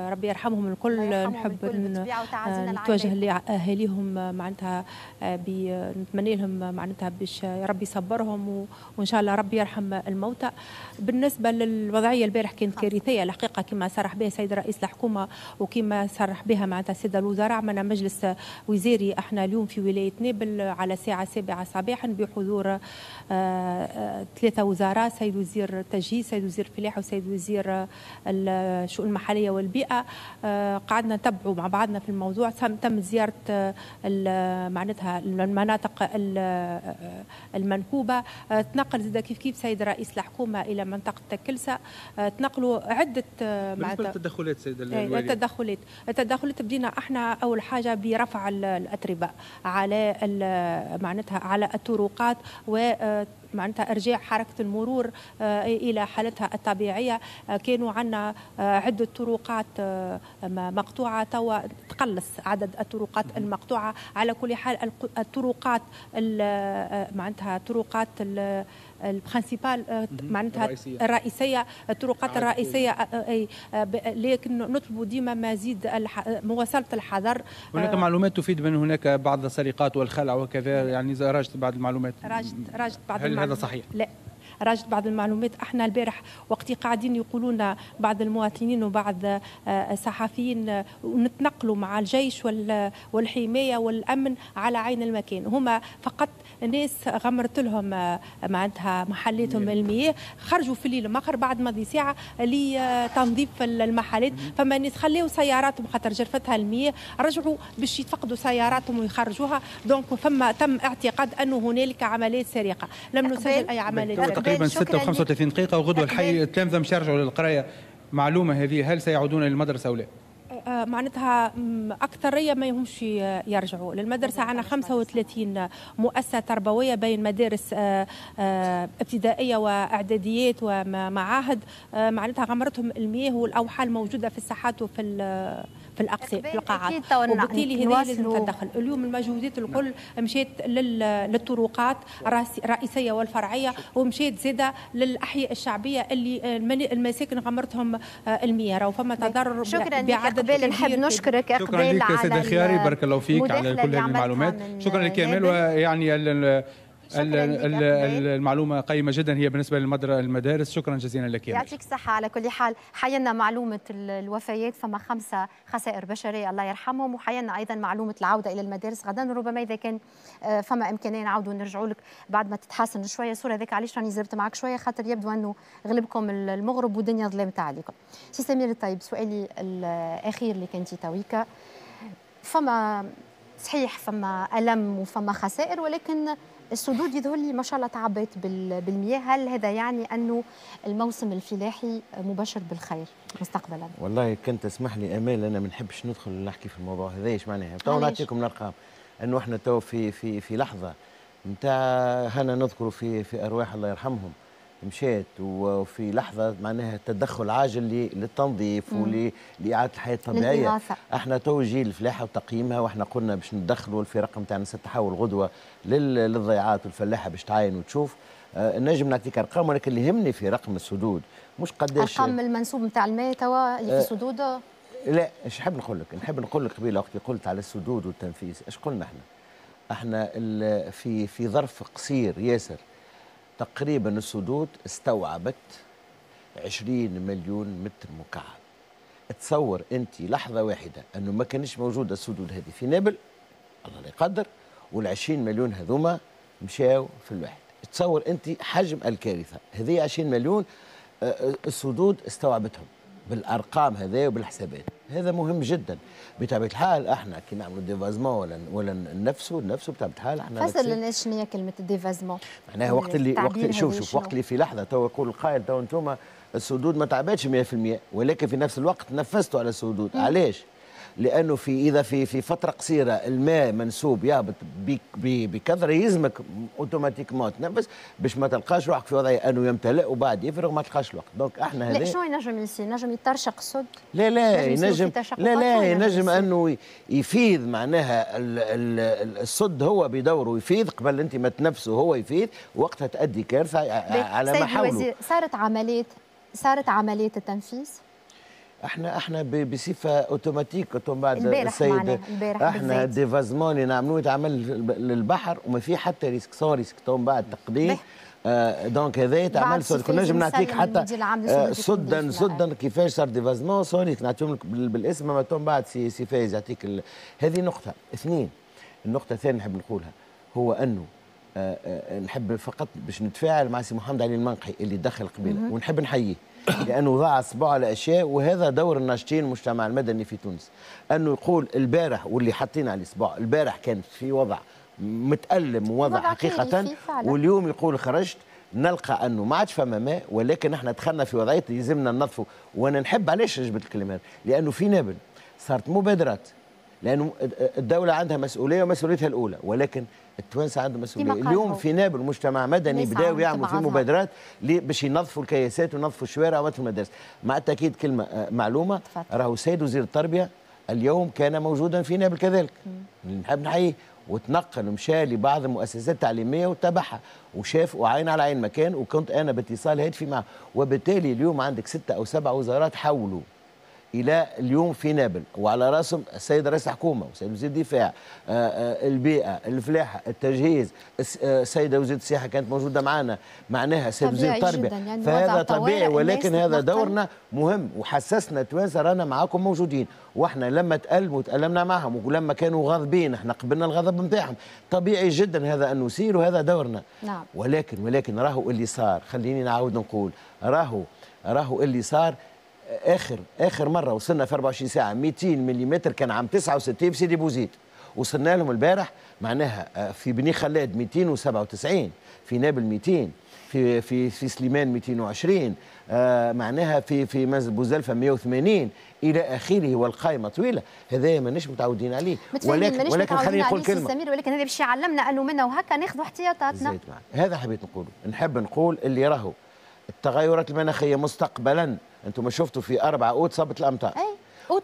Speaker 6: ربي يرحمهم الكل نحب آه، نتوجه لأهاليهم معناتها آه نتمنى لهم معناتها باش ربي يصبرهم وإن شاء الله ربي يرحم الموتى. بالنسبة للوضعية البارح كانت كارثية الحقيقة كما صرح بها السيد رئيس الحكومة وكما صرح بها معناتها السيد الوزراء. عملنا مجلس وزاري إحنا اليوم في ولاية نابل على الساعة 7 صباحا بحضور آه، آه، ثلاثة وزراء سيد وزير التجهيز سيد وزير الفلاحه وسيد وزير الشؤون المحلية والبيئة آه، قعدنا نتبعوا مع بعضنا في الموضوع. تم زيارة آه، معناتها المناطق آه، المنكوبة. تنقل زاد كيف كيف سيد رئيس الحكومة إلى منطقة تكلسة. تنقلوا عدة
Speaker 5: بالنسبة للتدخلات سيد
Speaker 6: الوالي. التدخلات. التدخلات بدينا إحنا أول حاجة برفع الأتربة على معناتها على الطرقات و معناتها إرجاع حركة المرور آه، إلى حالتها الطبيعية. آه، كانوا عندنا آه، عدة طرقات مقطوعة. توا تقلص عدد الطرقات المقطوعة. على كل حال الطرقات معناتها طرقات البرانسيبال معناتها الرئيسية. الطرقات الرئيسية أي لكن نطلب ديما مزيد مواصلة الحذر.
Speaker 5: هناك معلومات تفيد بان هناك بعض السرقات والخلع وكذا يعني راجت بعض المعلومات.
Speaker 6: راجت راجت بعض
Speaker 5: هل المعلومات. هذا صحيح؟
Speaker 6: لا. راجت بعض المعلومات. إحنا البارح وقت قاعدين يقولون بعض المواطنين وبعض آه، الصحفيين آه، نتنقلوا مع الجيش والحماية والأمن على عين المكان. هما فقط ناس غمرت لهم آه، معناتها محلاتهم المياه خرجوا في الليل مخر بعد ماضي ساعة لتنظيف المحلات. فما ناس خليوا سياراتهم خاطر جرفتها المياه رجعوا باش يتفقدوا سياراتهم ويخرجوها. دونك فما تم اعتقاد انه هنالك عمليات سرقة. لم نسجل أي عمليات
Speaker 5: تقريبا 6 و35 دقيقة وغدوة الحي التلامذة مش يرجعوا للقراية. معلومة هذه هل سيعودون للمدرسة أو لا؟
Speaker 6: آه، معناتها أكثرية ما يهمش يرجعوا. للمدرسة عندنا 35 مؤسسة تربوية بين مدارس آه، آه، ابتدائية وإعداديات ومعاهد معناتها غمرتهم المياه والأوحال الموجودة في الساحات وفي في الاقسام في القاعات. وبالتالي هذه لازم تدخل. اليوم المجهودات الكل مشيت للطرقات الرئيسيه والفرعية ومشيت زاده للأحياء الشعبية اللي المساكن غمرتهم المياه. وفما تضرر
Speaker 1: شكرا بعدد نحب نشكرك
Speaker 5: شكرا لك سيد الخياري. بارك الله فيك على كل هذه المعلومات. شكرا لك يا ويعني المعلومة قيمة جدا هي بالنسبة للمدارس شكرا جزيلا لك
Speaker 1: يعطيك الصحة. على كل حال حينا معلومة الوفيات فما خمسه خسائر بشرية الله يرحمهم وحينا أيضا معلومة العودة إلى المدارس غدا. ربما إذا كان آه، فما إمكانية نعاودوا نرجعوا لك بعد ما تتحسن شوية. الصورة هذيك علاش راني زرت معك شوية خاطر يبدو أنه غلبكم المغرب والدنيا ظلمت عليكم سي سمير الطيب سؤالي الأخير اللي كنتي تويكا فما صحيح فما ألم وفما خسائر ولكن السدود يظهر لي ما شاء الله تعبت بالمياه. هل هذا يعني أنه الموسم الفلاحي مبشر بالخير مستقبلا؟
Speaker 2: والله كنت اسمح لي امال أنا ما نحبش ندخل نحكي في الموضوع هذا. إيش معناها؟ تو نعطيكم الأرقام. إنه إحنا تو في في في لحظة نتاع هنا نذكر في في أرواح الله يرحمهم. مشات وفي لحظة معناها تدخل عاجل للتنظيف ولاعاده الحياة الطبيعية. إحنا تو جيل الفلاحة وتقييمها وإحنا قلنا باش ندخلوا الفرق نتاعنا ستحول غدوة للضيعات والفلاحة باش تعاين وتشوف. آه نجم نعطيك أرقام ولكن اللي يهمني في رقم السدود. مش قداش
Speaker 1: أرقام المنسوب نتاع الماء توا اللي في السدود؟ آه
Speaker 2: لا إيش نحب نقول لك؟ نحب نقول لك قبيلة وقت قلت على السدود والتنفيذ. إيش قلنا إحنا؟ إحنا في في ظرف قصير ياسر. تقريبا السدود استوعبت 20 مليون متر مكعب. تصور أنت لحظة واحدة أنه ما كانش موجوده السدود هذه في نابل الله لا يقدر وال 20 مليون هذوما مشاو في الواحد. تصور أنت حجم الكارثة هذه 20 مليون آه، آه، السدود استوعبتهم. بالأرقام هذه وبالحسابات. هذا مهم جدا. بطبيعة الحال إحنا كي نعملوا dévasement ولا ولا نفسه نفسه بطبيعة الحال إحنا
Speaker 1: فسر للناس شنو هي كلمه dévasement
Speaker 2: معناها وقت اللي وقت شوف شوف وقت اللي في لحظة تو يقول القائل تو أنتم السدود ما تعبتش 100% ولكن في نفس الوقت نفذتوا على السدود. علاش؟ لأنه في إذا في في فترة قصيرة الماء منسوب يهبط بكثرة يلزمك automatiquement تنفس باش ما تلقاش روحك في وضع أنه يمتلئ وبعد يفرغ ما تلقاش الوقت donc إحنا
Speaker 1: لا شنو ينجم يصير؟ ينجم يترشق السد؟
Speaker 2: لا لا ينجم لا لا ينجم أنه يفيض معناها السد هو بدوره يفيض قبل أنت ما تنفسه هو يفيض وقتها تؤدي كارثة على ما حوله
Speaker 1: صارت عمليه صارت عملية التنفيذ
Speaker 2: إحنا إحنا بصفة اوتوماتيك بعد
Speaker 1: السيد
Speaker 2: إحنا ديفازمون اللي نعملوه يتعمل للبحر وما في حتى ريسك سون ريسك. بعد تقدير آه دونك هذا يتعمل كنا نجم نعطيك حتى آه سدا سدا كيفاش صار ديفازمون. سوري نعطيهم لك بالاسم ما توم بعد سي سي فايز يعطيك هذه نقطة. اثنين النقطة الثانية نحب نقولها هو أنه آه آه نحب فقط باش نتفاعل مع سي محمد علي المنقحي اللي دخل قبيله ونحب نحييه. لأنه ضاع أصبعه على أشياء وهذا دور الناشطين المجتمع المدني في تونس. أنه يقول البارح واللي حاطين على الأصبع البارح كان في وضع متألم ووضع حقيقة واليوم يقول خرجت نلقى أنه ما عادش فما ماء ولكن إحنا دخلنا في وضعية يلزمنا ننظفوا وأنا نحب علاش جبت الكلمات؟ لأنه في نابل صارت مبادرات. لأنه الدولة عندها مسؤولية ومسؤوليتها الأولى ولكن التوانسه عندهم مسؤولية. اليوم في نابل مجتمع مدني بداوا يعملوا في مبادرات باش ينظفوا الكياسات وينظفوا الشوارع وينظفوا المدارس. مع التأكيد كلمة آه، معلومة راهو سيد وزير التربية اليوم كان موجودا في نابل كذلك. نحب نحييه. وتنقل ومشى لبعض المؤسسات التعليمية وتابعها وشاف وعين على عين مكان وكنت أنا بإتصال هاتفي معه. وبالتالي اليوم عندك ستة أو سبع وزارات حولوا. إلى اليوم في نابل. وعلى راسهم السيد رئيس الحكومة والسيد وزير الدفاع آه، آه، البيئة الفلاحة التجهيز السيدة وزيره السياحة كانت موجودة معنا معناها السيد وزير التربية. يعني فهذا طبيعي ولكن هذا دورنا مهم وحسسنا توانسة رانا معاكم موجودين. وإحنا لما تألموا تألمنا معهم ولما كانوا غاضبين إحنا قبلنا الغضب نتاعهم طبيعي جدا هذا أن نسير وهذا دورنا.
Speaker 1: نعم.
Speaker 2: ولكن ولكن راهو اللي صار خليني نعاود نقول راهو راهو اللي صار اخر آخر مرة وصلنا في 24 ساعة 200 ملم كان عام 69 في سيدي بوزيد. وصلنا لهم البارح معناها آه، في بني خلاد 297 في نابل 200 في في في سليمان 220 آه معناها في في بوزلفة 180 إلى آخره والقائمة طويلة. هذا ماناش متعودين عليه.
Speaker 1: ولكن ولكن خليني نقول كلمة. سمير ولكن هذا باش يعلمنا أنه منا وهكا ناخذوا احتياطاتنا.
Speaker 2: هذا حبيت نقوله. نحب نقول اللي راهو. التغيرات المناخية مستقبلا. أنتم شفتوا في 4 اوت صابت
Speaker 1: الأمطار.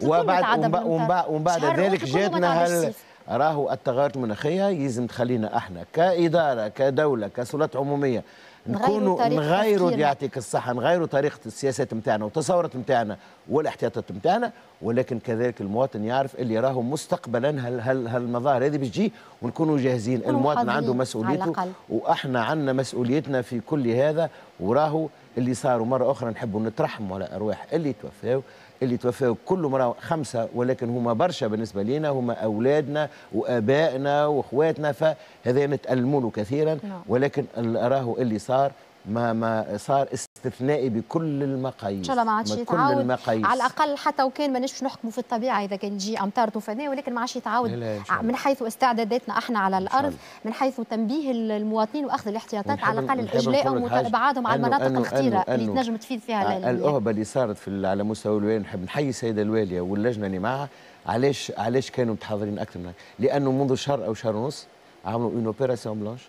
Speaker 2: وبعد ومن بعد ذلك جاتنا هال راهو التغيرات المناخية؟ يلزم تخلينا إحنا كإدارة كدولة كسلطات عمومية نكونوا نغيروا يعطيك الصحة نغيروا طريقة السياسات نتاعنا والتصورات نتاعنا والاحتياطات نتاعنا ولكن كذلك المواطن يعرف اللي راهو مستقبلا هل هالمظاهر هذه باش تجي ونكونوا جاهزين. المواطن عنده مسؤوليته وأحنا عندنا مسؤوليتنا في كل هذا وراهو اللي صاروا مرة أخرى نحبوا نترحموا على أرواح اللي توفاوا اللي توفاوا كل مرة خمسة ولكن هما برشا بالنسبة لنا هما أولادنا وآبائنا وأخواتنا فهذا نتألمون كثيرا نعم. ولكن راهو اللي صار ما ما صار استثنائي بكل المقاييس إن
Speaker 1: شاء الله ما عادش يتعاود. المقاييس. على الأقل حتى وكان ماناش نحكموا في الطبيعة إذا كان تجي امطار طوفانية ولكن ما عادش يتعاود. من حيث استعداداتنا إحنا على الأرض من حيث تنبيه المواطنين وأخذ الاحتياطات على الأقل اجلائهم وابعادهم على المناطق الخطيره اللي تنجم تفيض فيها
Speaker 2: الأهبة اللي صارت في على مستوى الوالي نحب نحيي السيدة الوالية واللجنة اللي معها. علاش علاش كانوا متحضرين أكثر من لأنه منذ شهر أو شهر ونص عملوا une opération blanche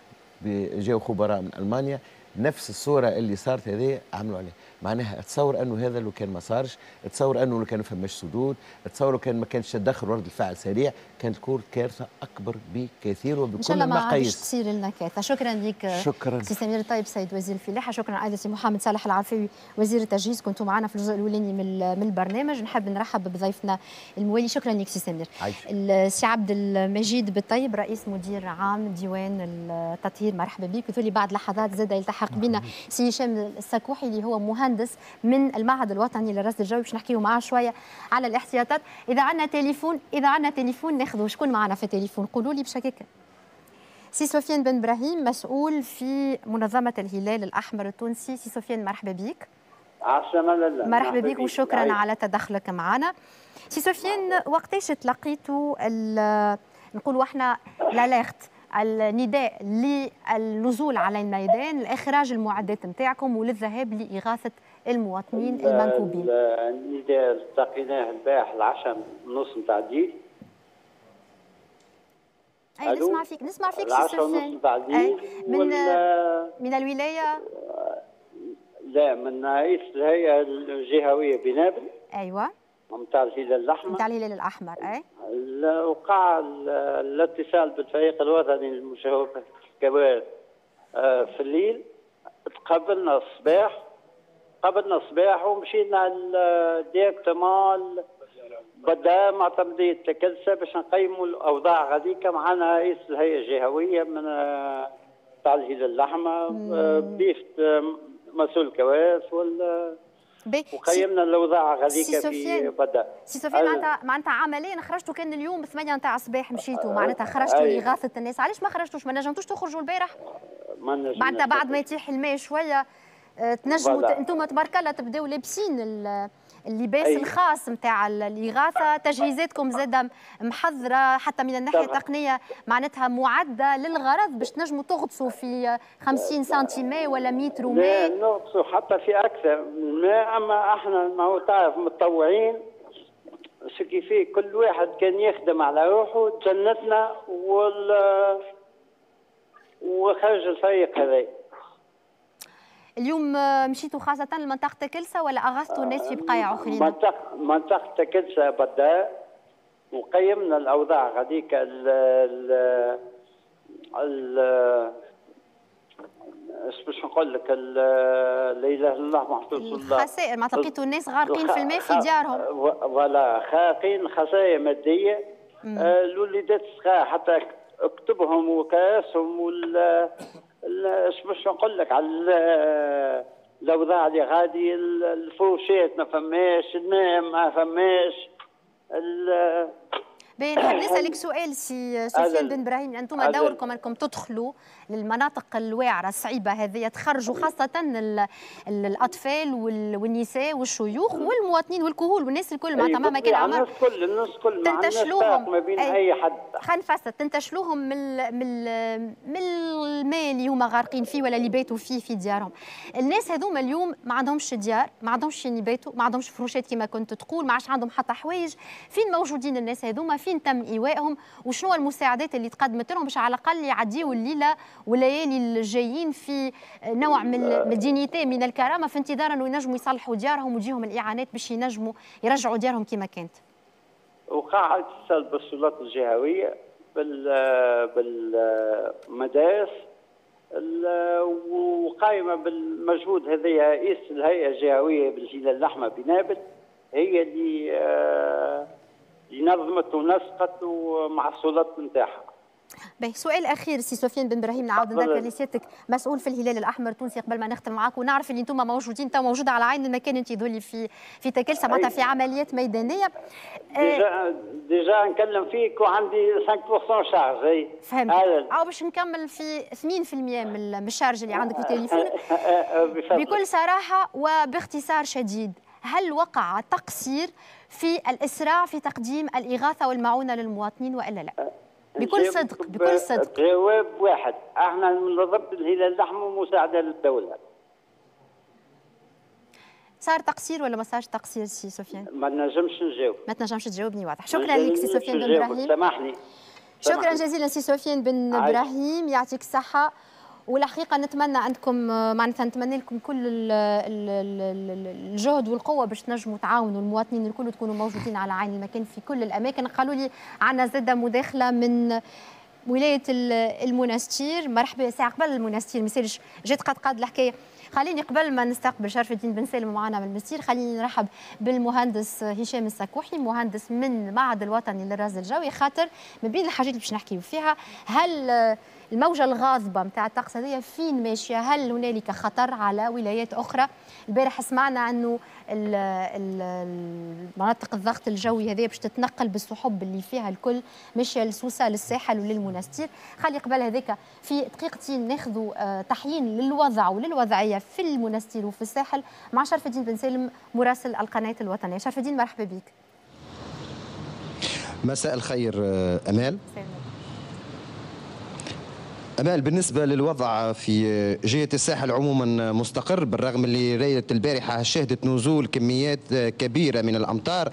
Speaker 2: جاوا خبراء من ألمانيا نفس الصورة اللي صارت هذه عملوا عليها. معناها تصور أنه هذا لو كان ما صارش تصور أنه لو كان ما فماش سدود تصور لو كان ما كانش تدخل ورد الفعل سريع كانت تكون كارثة أكبر بكثير وبكل
Speaker 1: إن شاء الله ما عادش تصير لنا كارثة. شكرا لك
Speaker 2: شكرا.
Speaker 1: سي سمير الطيب سيد وزير الفلاحة. شكرا أيضا سي محمد صالح العرفاوي وزير التجهيز. كنتم معنا في الجزء الأولاني من من البرنامج. نحب نرحب بضيفنا الموالي. شكرا لك سي سمير سي عبد المجيد بالطيب رئيس مدير عام ديوان التطهير. مرحبا بك. وفي بعد لحظات زاد يلتحق بنا سي هشام السكوحي اللي هو مهندس من المعهد الوطني للرصد الجوي. باش نحكيو معاه شوية على الاحتياطات. إذا عندنا تليفون إذا عندنا تليفون ناخذه شكون معنا في التليفون؟ قولوا لي بشكل سي سفيان بن إبراهيم مسؤول في منظمة الهلال الأحمر التونسي. سي سفيان مرحبا بك.
Speaker 7: عسلامة
Speaker 1: مرحبا بك وشكرا على تدخلك معنا. سي سفيان وقتاش تلقيتوا نقولوا إحنا لاليرت النداء للنزول على الميدان لاخراج المعدات نتاعكم وللذهاب لإغاثة المواطنين المنكوبين؟
Speaker 7: النداء التقيناه البارح العشاء نص نتاع الليل
Speaker 1: أي نسمع فيك نسمع فيك
Speaker 7: سي ونص نتاع الليل
Speaker 1: من من الولاية؟
Speaker 7: لا من رئيس الهيئه الجهوية بنابل.
Speaker 1: أيوه.
Speaker 7: نتاع الهلال الأحمر.
Speaker 1: نتاع الهلال الأحمر أي.
Speaker 7: وقع الاتصال بالفريق الوطني للمشاهده الكوارث آه، في الليل تقابلنا الصباح. قابلنا الصباح ومشينا ديريكتومون بدا مع تمديد الكلسه باش نقيموا الأوضاع هذيك معنا رئيس الهيئه الجهويه من آه، تاع الهلال الاحمر آه، بيفت مسؤول الكوارث وال وقيمنا الأوضاع غاديك في بدا.
Speaker 1: سي سفيان معناتها معناتها عمليا خرجتوا كان اليوم 8 نتاع الصباح مشيتوا معناتها خرجتوا لإغاثة الناس علاش ما خرجتوش؟ ما نجمتوش تخرجوا البارح؟ معناتها بعد ما يتيح الماء شوية. آه، تنجموا أنتم تبارك الله تبداو لابسين اللباس أي. الخاص نتاع الإغاثة. تجهيزاتكم زاده محضره حتى من الناحية التقنية معناتها معدة للغرض باش تنجموا تغطسوا في 50 سنتيمتر ولا متر
Speaker 7: ماء نغطسوا حتى في أكثر من أما إحنا ما هو تعرف متطوعين فيه كل واحد كان يخدم على روحه جنتنا وال وخرج الفريق هذا
Speaker 1: اليوم مشيتوا خاصة لمنطقة تكلسة ولا أغثتوا الناس في بقايا أخرين؟
Speaker 7: منطقة منطقة تكلسة بدا وقيمنا الأوضاع. هذيك ال ال ال باش نقول لك؟ لا إله إلا الله محمد رسول الله.
Speaker 1: الخسائر ما لقيتوا الناس غارقين في الماء في ديارهم
Speaker 7: فوالا خارقين خسائر مادية. آه، الوليدات الصغار حتى كتبهم وكاسهم وال باش نقول لك على الأوضاع اللي غادي الفروشات ما فماش الماء ما فماش
Speaker 1: باهي نحب نسالك سؤال سي سفيان بن إبراهيم أنتم دوركم أنكم تدخلوا. للمناطق الواعره الصعيبة هذه. تخرجوا خاصة الأطفال والنساء والشيوخ والمواطنين والكهول والناس الكل. معناتها مهما كان
Speaker 7: عمر. الناس الكل الناس الكل تنتشلوهم. ما بين أي, أي حد.
Speaker 1: خلينا نفسر تنتشلوهم من من من الماء اللي هما غارقين فيه ولا اللي باتوا فيه في ديارهم. الناس هذوما اليوم ما عندهمش ديار ما عندهمش يباتوا ما عندهمش فروشات كما كنت تقول ما عادش عندهم حتى حوايج. فين موجودين الناس هذوما؟ فين تم إيوائهم؟ وشنو المساعدات اللي تقدمت لهم باش على الأقل يعديوا الليلة والليالي الجايين في نوع من الدينيتي من الكرامة في انتظار انه ينجموا يصلحوا ديارهم وتجيهم الإعانات باش ينجموا يرجعوا ديارهم كما كانت.
Speaker 7: وقع اتصال بالسلطات الجهوية بالمدارس وقائمة بالمجهود هذا رئيس الهيئة الجهوية بالهلال الأحمر بنابل هي اللي آه، اللي نظمت ونسقت مع السلطات نتاعها
Speaker 1: باهي سؤال أخير سي سفيان بن إبراهيم نعاود نذكر لسيادتك مسؤول في الهلال الأحمر التونسي قبل ما نختم معاك ونعرف اللي أنتم موجودين تو موجوده على عين المكان أنت ذولي في في تاكلسة معناتها في عمليات ميدانية.
Speaker 7: déjà déjà نكلم فيك وعندي 5% charge أي.
Speaker 1: فهمت. أو باش نكمل في 2% من ال charge اللي عندك في تليفونك بكل صراحة وباختصار شديد هل وقع تقصير في الإسراع في تقديم الإغاثة والمعونة للمواطنين وإلا لا؟ بكل صدق بكل صدق.
Speaker 7: جواب واحد. إحنا منظمه الهلال الاحمر مساعدة للدولة.
Speaker 1: صار تقصير ولا ما صارش تقصير سي سفيان؟
Speaker 7: ما نجمش نجاوب.
Speaker 1: ما تنجمش تجاوبني واضح. شكرا لك سي سفيان بن إبراهيم.
Speaker 7: سامحني.
Speaker 1: شكرا جزيلا سي سفيان بن إبراهيم. يعطيك الصحة. والحقيقة نتمنى عندكم معناتها نتمنى لكم كل الجهد والقوة باش تنجموا تعاونوا. المواطنين الكل تكونوا موجودين على عين المكان في كل الأماكن. قالوا لي عندنا زادة مداخلة من ولاية المنستير. مرحبا ساعة قبل المنستير ما يسالش جات قد قاد الحكاية. خليني قبل ما نستقبل شرف الدين بن سالم معنا من المستير. خليني نرحب بالمهندس هشام السكوحي مهندس من المعهد الوطني للرصد الجوي. خاطر ما بين الحاجات اللي باش نحكيو فيها هل الموجة الغاضبة نتاع الطقس هذه فين ماشية؟ هل هنالك خطر على ولايات أخرى؟ البارح سمعنا أنه مناطق الضغط الجوي هذه باش تتنقل بالسحب اللي فيها الكل ماشية لسوسة للساحل وللمنستير خلي قبل هذاك في دقيقتين ناخذوا آه، تحيين للوضع وللوضعية في المنستير وفي الساحل مع شرف الدين بن سالم مراسل القناة الوطنية. شرف الدين مرحبا بك.
Speaker 8: مساء الخير آه، أمال. سلام. أمال بالنسبة للوضع في جهة الساحل عموما مستقر بالرغم اللي ليلة البارحة شهدت نزول كميات كبيرة من الأمطار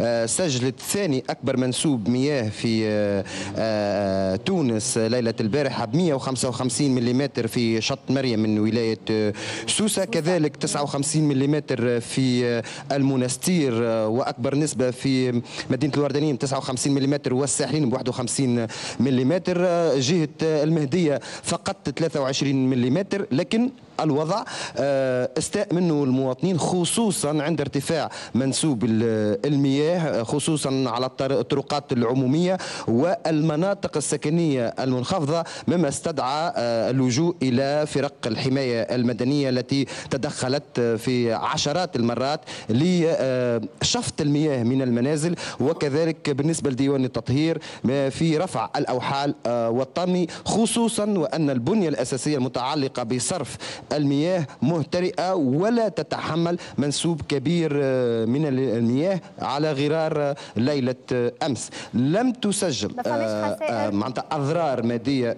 Speaker 8: آه، سجلت ثاني أكبر منسوب مياه في آه، آه، تونس ليلة البارحة ب 155 ملم في شط مريم من ولاية سوسة كذلك 59 ملم في المنستير وأكبر نسبة في مدينة الوردانيين 59 ملم والساحلين ب 51 ملم جهة المهدية هي فقط 23 ملم لكن الوضع آه، استاء منه المواطنين خصوصا عند ارتفاع منسوب المياه خصوصا على الطرقات العمومية والمناطق السكنية المنخفضة مما استدعى آه، اللجوء إلى فرق الحماية المدنية التي تدخلت في عشرات المرات لشفط المياه من المنازل. وكذلك بالنسبة لديوان التطهير في رفع الأوحال آه، والطمي خصوصا وأن البنية الأساسية المتعلقة بصرف المياه مهترئة ولا تتحمل منسوب كبير آه، من المياه على غرار آه، ليلة آه، أمس. لم تسجل معناتها أضرار مادية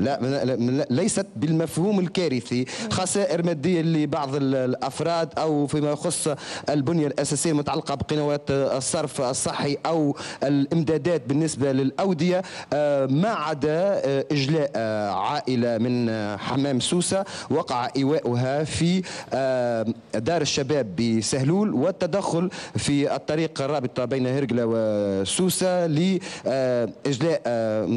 Speaker 8: لا ليست بالمفهوم الكارثي. خسائر مادية لبعض الأفراد أو فيما يخص البنية الأساسية المتعلقة بقنوات الصرف الصحي أو الإمدادات بالنسبة للأودية آه، ما عدا آه، إجلاء آه، عائلة من حمام سوسة وقع إيواؤها في دار الشباب بسهلول والتدخل في الطريق الرابطة بين هرقلة وسوسة لاجلاء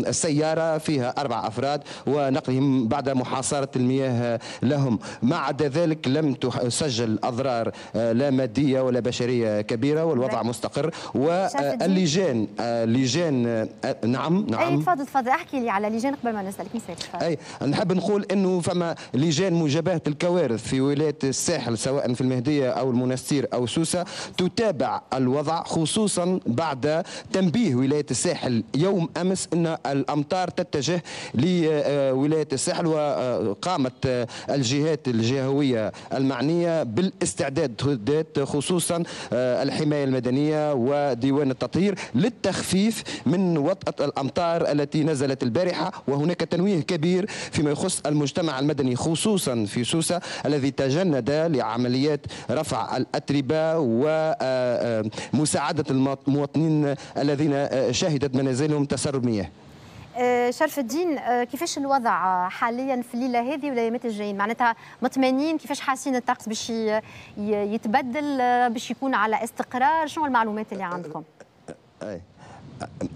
Speaker 8: السيارة فيها أربع أفراد. الأفراد ونقلهم بعد محاصرة المياه لهم. ما عدا ذلك لم تسجل أضرار آه، لا مادية ولا بشرية كبيرة والوضع. مستقر. واللجان آه، لجان آه، نعم نعم.
Speaker 1: أي تفضل تفضل. احكي لي على لجان قبل ما نسألك
Speaker 8: أي نحب نقول إنه فما لجان مجابهة الكوارث في ولاية الساحل سواء في المهدية أو المنستير أو سوسة تتابع الوضع خصوصا بعد تنبيه ولاية الساحل يوم أمس إن الأمطار تتجه ل ولاية الساحل وقامت الجهات الجهوية المعنية بالاستعداد خصوصا الحماية المدنية وديوان التطهير للتخفيف من وطأة الأمطار التي نزلت البارحة. وهناك تنويه كبير فيما يخص المجتمع المدني خصوصا في سوسة الذي تجند لعمليات رفع الأتربة ومساعده المواطنين الذين شهدت منازلهم تسرب مياه
Speaker 1: آه، شرف الدين آه، كيفاش الوضع حاليا في الليلة هذه والايامات الجايين؟ معناتها مطمئنين كيفاش حاسين الطقس باش يتبدل آه، باش يكون على استقرار؟ شنو المعلومات اللي عندكم؟
Speaker 8: أي.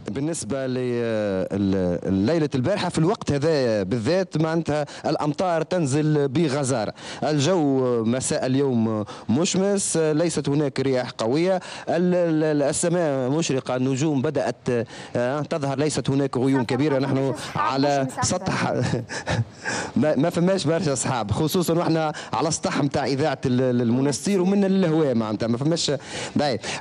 Speaker 8: بالنسبة لليلة البارحة في الوقت هذا بالذات معناتها الأمطار تنزل بغزارة. الجو مساء اليوم مشمس ليست هناك رياح قوية. السماء مشرقة النجوم بدأت آه، تظهر. ليست هناك غيوم كبيرة. نحن على سطح. [LAUGHS] ما فماش برشا أصحاب خصوصا وإحنا على السطح نتاع إذاعة المنستير ومن الهواء معناتها. ما فماش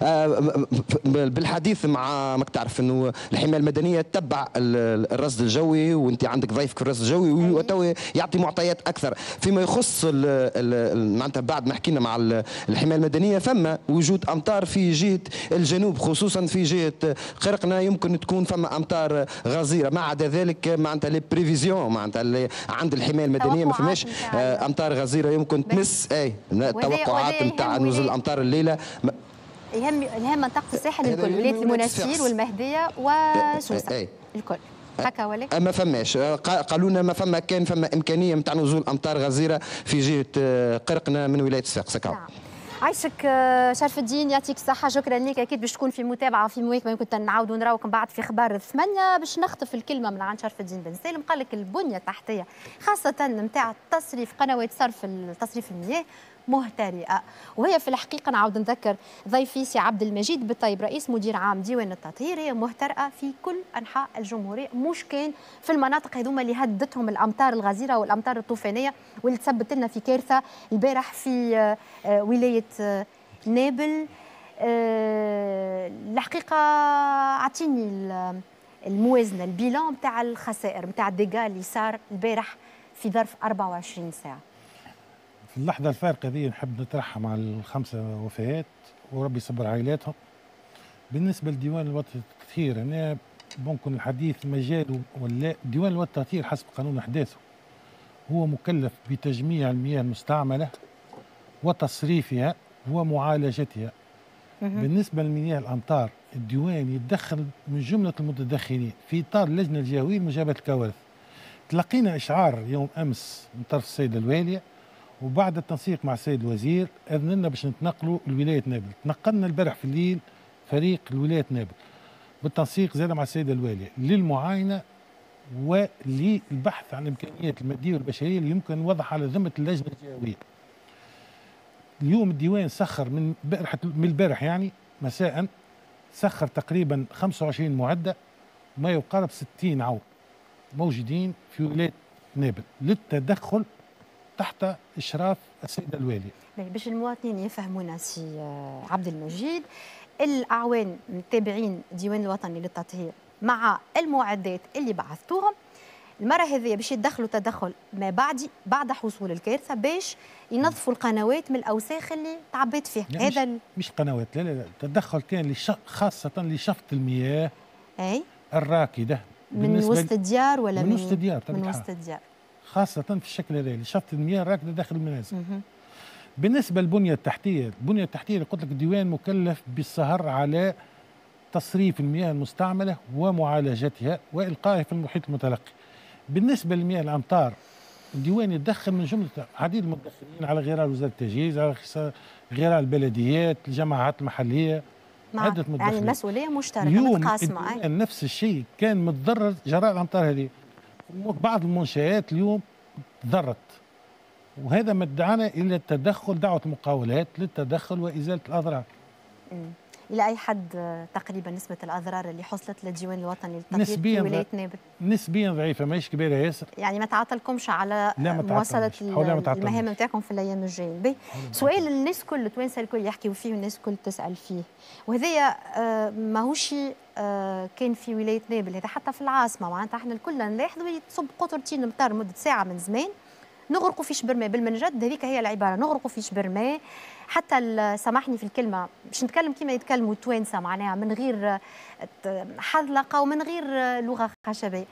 Speaker 8: آه، بالحديث مع ماك تعرف إنه الحماية المدنية تتبع الرصد الجوي وأنت عندك ضيفك في الرصد الجوي وتو يعطي معطيات أكثر. فيما يخص معناتها بعد ما حكينا مع الحماية المدنية فما وجود أمطار في جهة الجنوب خصوصا في جهة قرقنا يمكن تكون فما أمطار غزيرة. ما عدا ذلك معناتها لي بريفيزيون معناتها اللي عند الحماية المدنية ما فماش آه، أمطار غزيرة يمكن تمس اي التوقعات نتاع نزول الأمطار الليلة.
Speaker 1: يهم يهم منطقة الساحل الكل ولايه المناشير والمهدية وسوسه الكل. هكا ولا
Speaker 8: ما فماش. قالوا لنا ما فما كان فما إمكانية نتاع نزول أمطار غزيرة في جهة آه، قرقنا من ولاية صفاقس نعم.
Speaker 1: عايشك آه، شرف الدين يعطيك الصحة. شكرا لك أكيد باش تكون في متابعة في مواكبة يمكن نعاودوا نراوكم بعد في أخبار الثمانية باش نخطف الكلمة من عند شرف الدين بن سالم. قال لك البنية التحتية خاصة نتاع تصريف قنوات صرف تصريف المياه مهترئة. وهي في الحقيقة نعاود نذكر ضيفي سي عبد المجيد بالطيب رئيس مدير عام ديوان التطهير هي مهترئة في كل أنحاء الجمهورية مش كان في المناطق هذوما اللي هدتهم الامطار الغزيرة والامطار الطوفانية واللي تسببت لنا في كارثة البارح في آه، آه، ولاية آه، نابل. الحقيقة أعطيني الموازنة البيلان نتاع الخسائر نتاع الديغا اللي صار البارح في ظرف 24
Speaker 9: ساعة. اللحظة الفارقة دي نحب نترحم على الخمسة وفيات وربي يصبر عائلاتهم. بالنسبة لديوان الوطن التطهير أنا ممكن الحديث مجال ولا ديوان الوطن التطهير حسب قانون أحداثه. هو مكلف بتجميع المياه المستعملة وتصريفها ومعالجتها. بالنسبة لمياه الأمطار الديوان يتدخل من جملة المتدخلين في إطار اللجنة الجهوية لمجابة الكوارث. تلقينا إشعار يوم أمس من طرف السيدة الوالية وبعد التنسيق مع السيد الوزير اذن لنا باش نتنقلوا لولاية نابل. تنقلنا البارح في الليل فريق لولاية نابل. بالتنسيق زاد مع السيدة الوالية. للمعاينة وللبحث عن الإمكانيات المادية والبشرية اللي يمكن وضعها على ذمة اللجنة الجهويه. اليوم الديوان سخر من بارح من البارح يعني مساء سخر تقريبا 25 معدة ما يقارب 60 عون موجودين في ولاية نابل. للتدخل تحت إشراف السيده الواليه.
Speaker 1: باش المواطنين يفهمونا سي آه، عبد المجيد الأعوان متابعين ديوان الوطني للتطهير مع المعدات اللي بعثتوهم. المرة هذه باش يتدخلوا تدخل ما بعد بعد حصول الكارثة باش ينظفوا القنوات من الأوساخ اللي تعبيت فيها.
Speaker 9: يعني هذا مش, مش قنوات لا لا لا. التدخل كان لش... خاصة لشفط المياه
Speaker 1: أي؟
Speaker 9: الراكدة.
Speaker 1: من وسط الديار ولا
Speaker 9: من وسط الديار
Speaker 1: من وسط الديار.
Speaker 9: خاصة في الشكل هذا لشفط المياه الراكدة داخل المنازل. بالنسبة للبنية التحتية البنية التحتية اللي قلت لك الديوان مكلف بالسهر على تصريف المياه المستعملة ومعالجتها وإلقائها في المحيط المتلقي. بالنسبة لمياه الأمطار الديوان يتدخل من جملة عديد المتدخلين على غرار وزارة التجهيز على غرار البلديات الجماعات المحلية
Speaker 1: عدة متدخلين يعني المسؤولية مشتركة
Speaker 9: اليوم نفس الشيء كان متضرر جراء الأمطار هذه. بعض المنشآت اليوم ضرت وهذا ما دعانا إلى التدخل دعوة المقاولات للتدخل وإزالة الأضرار.
Speaker 1: إلى أي حد تقريبا نسبة الأضرار اللي حصلت للديوان الوطني للتطهير في ولاية نابل؟
Speaker 9: نسبيا ضعيفة ماهيش كبيرة ياسر.
Speaker 1: يعني ما تعطلكمش على مواصلة المهام نتاعكم في الأيام الجاية. سؤال الناس الكل التوانسه الكل يحكيوا فيه والناس الكل تسأل فيه. وهذايا آه ماهوش آه كان في ولاية نابل هذا حتى في العاصمة معناتها إحنا الكل نلاحظوا تصب قطرتين مطر مده ساعة من زمان. نغرقوا في شبر ماء بالمنجد هذيك هي العبارة. نغرقوا في شبر ماء حتى سامحني في الكلمة باش نتكلم كما يتكلموا التوانسة معناها من غير حذلقة ومن غير لغة خشبيه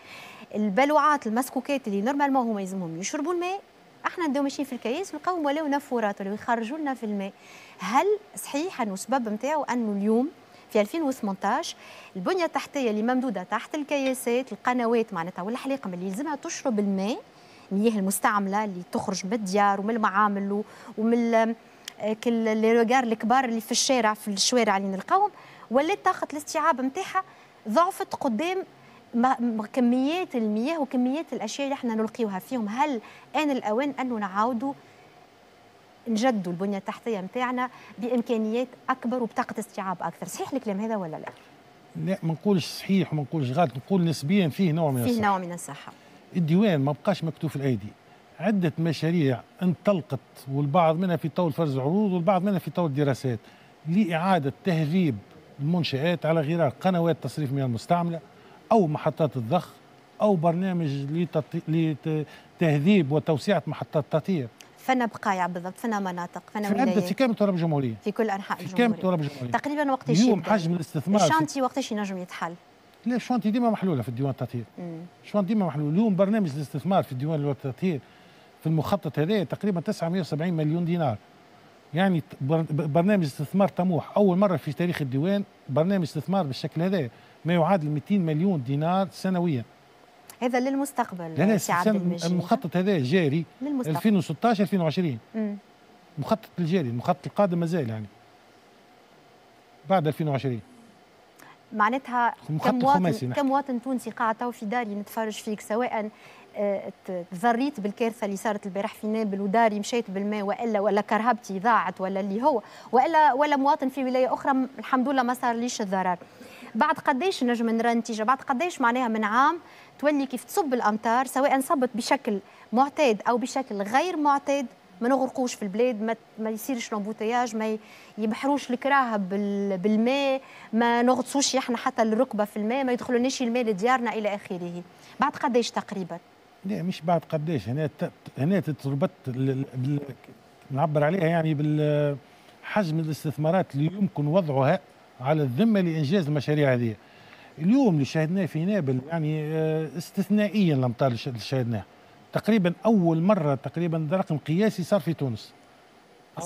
Speaker 1: البلوعات المسكوكات اللي normalement هما يلزمهم يشربوا الماء إحنا نداو ماشيين في الكياس نلقاو ولاو نافورات ولاو يخرجوا لنا في الماء. هل صحيح أنه السبب نتاعو أنه اليوم في 2018 البنية التحتية اللي ممدودة تحت الكياسات القنوات معناتها والحليقم اللي يلزمها تشرب الماء المياه المستعملة اللي تخرج من الديار ومن المعامل ومن كل لي روغار الكبار اللي في الشارع في الشوارع اللي نلقاهم ولات طاقه الاستيعاب نتاعها ضعفت قدام كميات المياه وكميات الأشياء اللي إحنا نلقيوها فيهم. هل آن الأوان أنه نعاودوا نجدوا البنية التحتية نتاعنا بإمكانيات أكبر وبطاقة استيعاب أكثر؟ صحيح الكلام هذا ولا لا؟
Speaker 9: لا ما نقولش صحيح وما نقولش غلط. نقول نسبيا فيه نوع من
Speaker 1: فيه
Speaker 9: الصحة.
Speaker 1: نوع من الصحة.
Speaker 9: الديوان ما بقاش مكتوف الأيدي. عدة مشاريع انطلقت والبعض منها في طور فرز العروض والبعض منها في طور الدراسات لإعادة تهذيب المنشآت على غرار قنوات تصريف مياه المستعملة أو محطات الضخ أو برنامج لتهذيب وتوسعة محطات التطهير.
Speaker 1: فما بقايع بالضبط فما مناطق فما
Speaker 9: في
Speaker 1: ولايات
Speaker 9: في كامل تراب الجمهورية
Speaker 1: في كل أنحاء
Speaker 9: في
Speaker 1: الجمهورية.
Speaker 9: كامل تراب الجمهورية
Speaker 1: تقريبا وقتاش
Speaker 9: اليوم؟ حجم الاستثمار ال
Speaker 1: chantier وقتاش ينجم يتحل.
Speaker 9: لا الشوانتي ديما محلولة في الديوان التطهير. شوان ديما محلول اليوم برنامج الاستثمار في الديوان التطهير في المخطط هذا تقريبا 970 مليون دينار. يعني برنامج استثمار طموح. أول مرة في تاريخ الديوان برنامج استثمار بالشكل هذا ما يعادل 200 مليون دينار سنويا.
Speaker 1: هذا للمستقبل
Speaker 9: لا لا
Speaker 1: سي عبد
Speaker 9: المخطط هذا جاري.
Speaker 1: للمستقبل.
Speaker 9: 2016 2020
Speaker 1: مم.
Speaker 9: المخطط الجاري المخطط القادم مازال يعني. بعد 2020
Speaker 1: معناتها
Speaker 9: مخطط
Speaker 1: كم مواطن
Speaker 9: خماسي نحكي.
Speaker 1: كم مواطن تونسي قاعد تو في داري نتفرج فيك سواء تضريت بالكارثة اللي صارت البارح في نابل وداري مشيت بالماء وإلا ولا كرهبتي ضاعت ولا اللي هو وإلا ولا مواطن في ولاية أخرى الحمد لله ما صار ليش الضرر. بعد قديش نجم نرى نتيجة؟ بعد قديش معناها من عام تولي كيف تصب الأمطار سواء صبت بشكل معتاد أو بشكل غير معتاد ما نغرقوش في البلاد ما, ما يصيرش لومبوتياج ما يبحروش الكراهه بال- بالماء ما نغطسوش إحنا حتى الركبة في الماء ما يدخلوناش الماء لديارنا إلى آخره. بعد قديش تقريبا؟
Speaker 9: لا مش بعد قداش هنا هنا تتربط بال- نعبر عليها يعني بالحجم الاستثمارات اللي يمكن وضعها على الذمة لإنجاز المشاريع هذه. اليوم اللي شاهدناه في نابل يعني آه، استثنائيا الأمطار اللي شاهدناها. تقريبا أول مرة تقريبا ده رقم قياسي صار في تونس.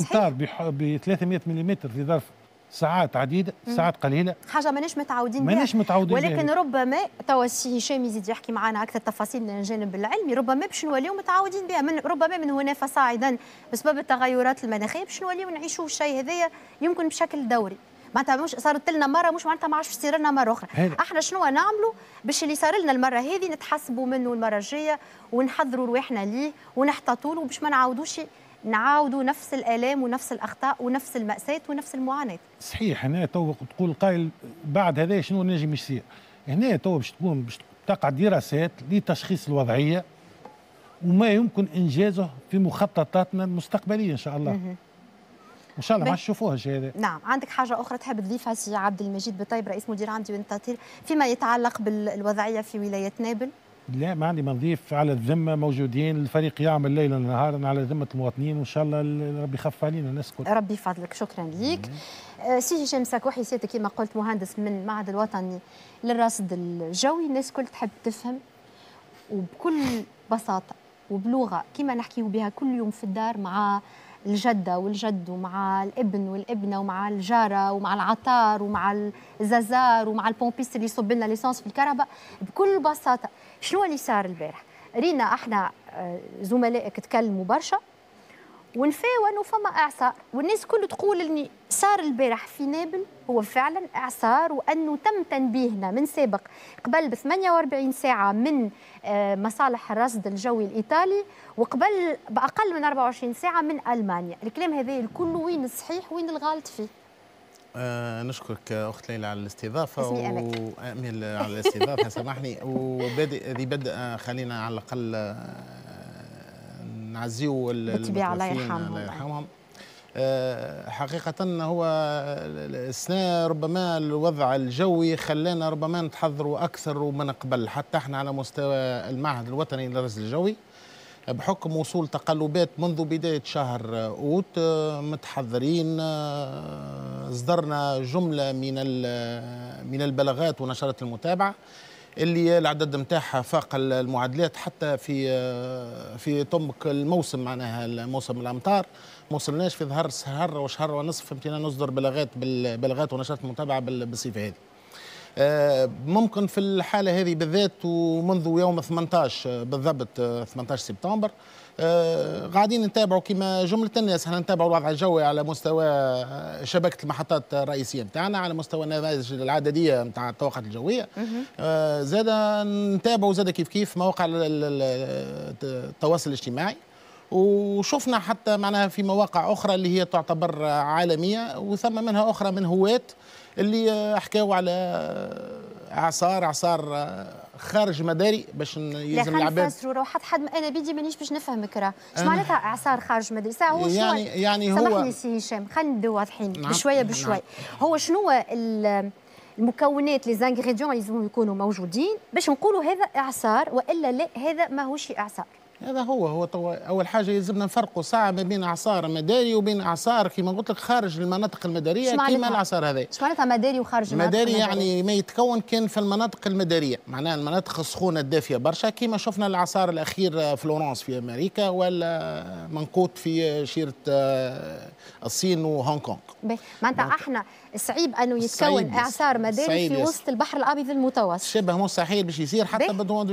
Speaker 9: أمطار ب 300 ملم في ظرف ساعات عديدة، ساعات قليلة،
Speaker 1: حاجة ماناش متعودين بها
Speaker 9: ماناش متعودين بها.
Speaker 1: ولكن ربما توا السي هشام يزيد يحكي معنا أكثر تفاصيل من الجانب العلمي. ربما باش نوليو متعودين بها من ربما من هنا فصاعدا بسبب التغيرات المناخية باش نوليو نعيشوا الشيء هذايا يمكن بشكل دوري. معناتها مش صارت لنا مرة مش معناتها ما عادش تصير لنا مرة أخرى.
Speaker 9: هذا-
Speaker 1: إحنا شنو نعملوا باش اللي صار لنا المرة هذه نتحسبوا منه المرة الجاية ونحضروا رواحنا ليه ونحتاطوا له باش ما نعاودوش نعاودوا نفس الآلام ونفس الأخطاء ونفس المأساة ونفس المعاناة.
Speaker 9: صحيح هنا تو تقول قائل بعد هذا شنو نجم يصير؟ هنا تو باش تكون باش تقع دراسات لتشخيص الوضعية وما يمكن إنجازه في مخططاتنا المستقبلية إن شاء الله. إن شاء الله ما تشوفوها هذا.
Speaker 1: نعم عندك حاجة أخرى تحب تضيفها سي عبد المجيد بطيب رئيس مدير عام ديوان التطهير فيما يتعلق بالوضعية في ولاية نابل.
Speaker 9: لا ما عندي ما نضيف على الذمة موجودين الفريق يعمل ليلا نهارا على ذمة المواطنين وإن شاء الله ال- ربي يخف علينا الناس الكل
Speaker 1: ربي يفضلك شكرا ليك. آه، سي هشام ساكوحي سيادة كما قلت مهندس من المعهد الوطني للرصد الجوي. الناس كل تحب تفهم وبكل بساطة وبلغة كما نحكيه بها كل يوم في الدار مع الجدة والجد ومع الابن والابنة ومع الجارة ومع العطار ومع الجزار ومع ال pompiste اللي يصب لنا l'essence في الكرهبة. بكل بساطة شنو اللي صار البارح؟ رينا إحنا آه، زملائك تكلموا برشا ونفاو إنه فما إعصار. والناس كل تقول إني صار البارح في نابل هو فعلا إعصار وإنه تم تنبيهنا من سابق قبل ب 48 ساعة من آه، مصالح الرصد الجوي الإيطالي وقبل بأقل من 24 ساعة من ألمانيا. الكلام هذا الكل وين الصحيح وين الغلط فيه؟
Speaker 10: آه نشكرك أخت ليلى على
Speaker 1: الاستضافة.
Speaker 10: وامل على الاستضافة [LAUGHS] سامحني وبادئ ذي بدء آه، خلينا على الأقل آه، نعزيو ال-
Speaker 1: بالطبيعة، الله يرحمهم.
Speaker 10: الله يرحمهم آه، حقيقة هو السنة ربما الوضع الجوي خلانا ربما نتحضروا أكثر ومن قبل حتى إحنا على مستوى المعهد الوطني للرصد الجوي بحكم وصول تقلبات منذ بداية شهر أوت آه، متحضرين آه، صدرنا جملة من ال- من البلاغات ونشرات المتابعة اللي العدد نتاعها فاق المعادلات حتى في آه، في طمك الموسم معناها موسم الأمطار. ما وصلناش في ظهر شهر وشهر ونصف فهمتينا نصدر بلاغات بالبلاغات ونشرات المتابعة بال- بالصفة هذه. آه، ممكن في الحالة هذه بالذات ومنذ يوم 18 بالضبط 18 سبتمبر آه، قاعدين نتابعوا كما جملة الناس. إحنا نتابعوا الوضع الجوي على مستوى شبكة المحطات الرئيسية نتاعنا على مستوى النماذج العددية نتاع التوقعات الجوية. آه، زاد نتابعوا زاد كيف كيف مواقع التواصل الاجتماعي. وشفنا حتى معناها في مواقع أخرى اللي هي تعتبر عالمية وثم منها أخرى من هواة اللي حكاوا على اعصار اعصار خارج مداري باش
Speaker 1: يلزم العباد. نفسروا حد حد أنا بيدي مانيش باش نفهمك راه. اش معناتها اعصار خارج مداري؟ ساعة هو
Speaker 10: يعني
Speaker 1: شنو؟
Speaker 10: يعني هو
Speaker 1: سامحني سي هشام خلينا نبداو واضحين. نعم بشوية بشوي نعم هو شنو المكونات les ingrédients اللي يكونوا موجودين. باش نقولوا هذا اعصار وإلا لا هذا ماهوش اعصار
Speaker 10: هذا هو هو طو... أول حاجة يلزمنا نفرقوا ساعة ما بين أعصار مداري وبين أعصار كما قلت لك خارج المناطق المدارية كما الأعصار هذا
Speaker 1: إيش معناتها مداري وخارج
Speaker 10: المناطق مداري يعني ما يتكون كان في المناطق المدارية. معناها المناطق السخونة الدافية برشا كما شفنا الأعصار الأخير فلورنس في أمريكا ولا منقوط في شيرة آه، الصين وهونغ كونغ.
Speaker 1: معناتها أحنا صعيب أنه يتكون أعصار مداري في وسط البحر الأبيض المتوسط.
Speaker 10: شبه مستحيل باش يصير حتى بدون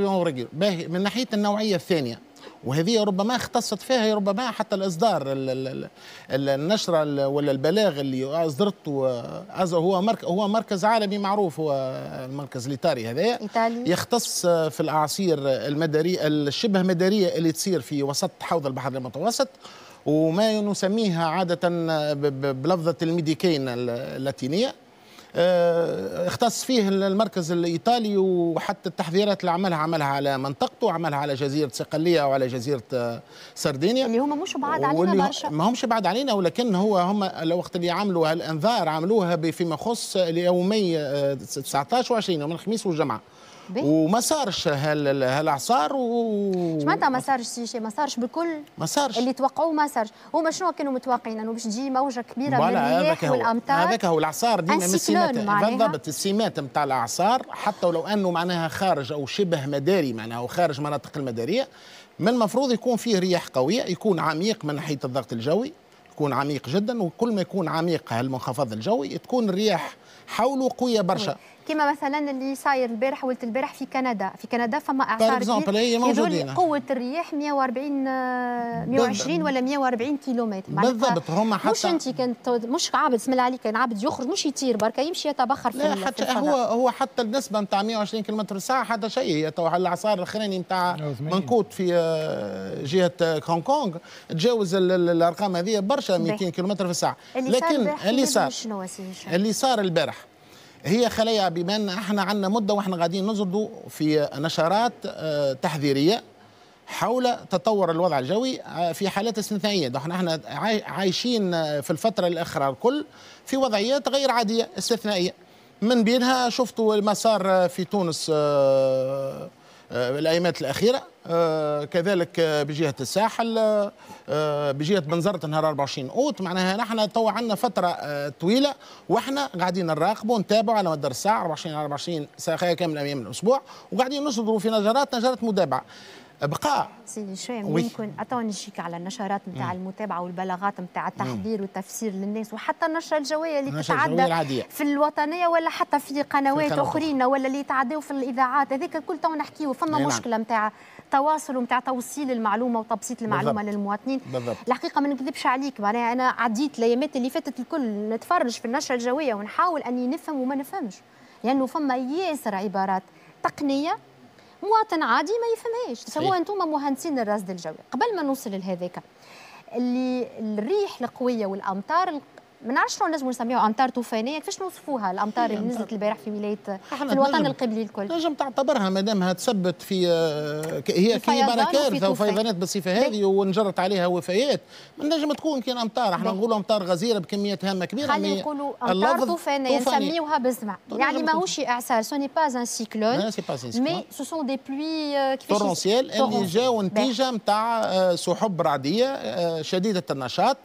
Speaker 10: من ناحية النوعية الثانية. وهذه ربما اختصت فيها ربما حتى الإصدار النشره ولا البلاغ اللي اصدرته هو مركز هو مركز عالمي معروف هو المركز الايطالي هذا. يختص في الأعاصير المداريه الشبه مدارية اللي تصير في وسط حوض البحر المتوسط وما نسميها عادة بلفظة الميديكين اللاتينية. اختص فيه المركز الإيطالي وحتى التحذيرات اللي عملها عملها على منطقته عملها على جزيرة صقليه وعلى جزيرة آه، سردينيا.
Speaker 1: اللي هم مش بعاد علينا برشا
Speaker 10: ما همش بعاد علينا ولكن هو هم الوقت اللي عملوا هالأنذار عملوها فيما يخص اليومي 19 و20 يوم الخميس والجمعة. وما صارش هالأعصار
Speaker 1: و معناتها ما صارش شيء ما صارش بالكل.
Speaker 10: ما صارش
Speaker 1: اللي توقعوه ما صارش هما شنو كانوا متوقعين؟ أنه باش تجي موجة كبيرة من الرياح والامطار
Speaker 10: هذاك هو الأعصار ديما من السمات بالضبط السمات نتاع الأعصار حتى ولو أنه معناها خارج أو شبه مداري معناها خارج مناطق المدارية من المفروض يكون فيه رياح قوية يكون عميق من ناحيه الضغط الجوي يكون عميق جدا وكل ما يكون عميق هالمنخفض الجوي تكون الرياح حوله قوية برشا.
Speaker 1: كما مثلا اللي صاير البارح ولت البارح في كندا. في كندا فما إعصار
Speaker 10: كبير.
Speaker 1: قوة الرياح 140 120 ولا 140 كيلومتر.
Speaker 10: بالضبط. هما حتى
Speaker 1: مش أنت كنت مش عابد اسم الله عليك كان عابد يخرج مش يطير بركة يمشي يتبخر في
Speaker 10: لا حتى هو هو حتى النسبة نتاع 120 كيلومتر في الساعة حتى شيء. هي تو الإعصار الاخراني نتاع منكوت في آه، جهة هونغ كونغ تجاوز الأرقام هذه برشا 200 كيلومتر في الساعة.
Speaker 1: لكن اللي صار
Speaker 10: اللي صار البارح. هي خلايا بما إحنا عندنا مدة وإحنا قاعدين نزردوا في نشرات آه، تحذيرية حول تطور الوضع الجوي آه، في حالات استثنائية. إحنا إحنا عايشين في الفترة الأخيرة الكل في وضعيات غير عادية استثنائية. من بينها شفتوا المسار في تونس آه، الأيامات الأخيرة. كذلك بجهة الساحل بجهة بنزرت نهار 24 أوت. معناها نحن تو عندنا فترة طويلة وإحنا قاعدين نراقبوا ونتابعوا على مدار الساعة 24 24 ساعة كامله أيام الأسبوع وقاعدين نصدروا في نجرات نجرات متابعه بقاء
Speaker 1: سيدي شوي ممكن أتوا نجيك على النشرات نتاع المتابعة والبلاغات نتاع التحذير والتفسير للناس وحتى النشرة الجوية اللي تتعدى في الوطنية ولا حتى في قنوات أخرين ولا اللي يتعداو في الإذاعات. هذيك الكل تو نحكيو فما نعم. مشكلة نتاع تواصل ونتاع توصيل المعلومة وتبسيط المعلومة بالضبط. للمواطنين.
Speaker 10: بالضبط.
Speaker 1: الحقيقة ما نكذبش عليك معناها أنا عديت الأيامات اللي فاتت الكل نتفرج في النشرة الجوية ونحاول أني نفهم وما نفهمش. لأنه يعني فما ياسر عبارات تقنية مواطن عادي ما يفهمهاش. سواء أنتم مهندسين الرصد الجوي قبل ما نوصل لهذاك اللي الريح القوية والأمطار ما نعرفش شنو نجموا نسميوها امطار طوفانية كيفاش نوصفوها الامطار اللي نزلت البارح في ولايه في الوطن القبلي الكل؟
Speaker 10: نجم تعتبرها ما دامها تثبت في آه، هي كبيره كارثة وفيضانات بالصفة هذه ونجرت عليها وفيات. نجم تكون كاين امطار إحنا نقولوا امطار غزيرة بكميات هامة كبيرة
Speaker 1: خلينا نقولوا امطار طوفانية نسميوها بالزمع يعني ماهوش اعصار ce n'est pas un cyclone mais ce sont des pluies
Speaker 10: كيفاش torrentielles اللي جاوا نتيجه نتاع سحب رعديه شديده النشاط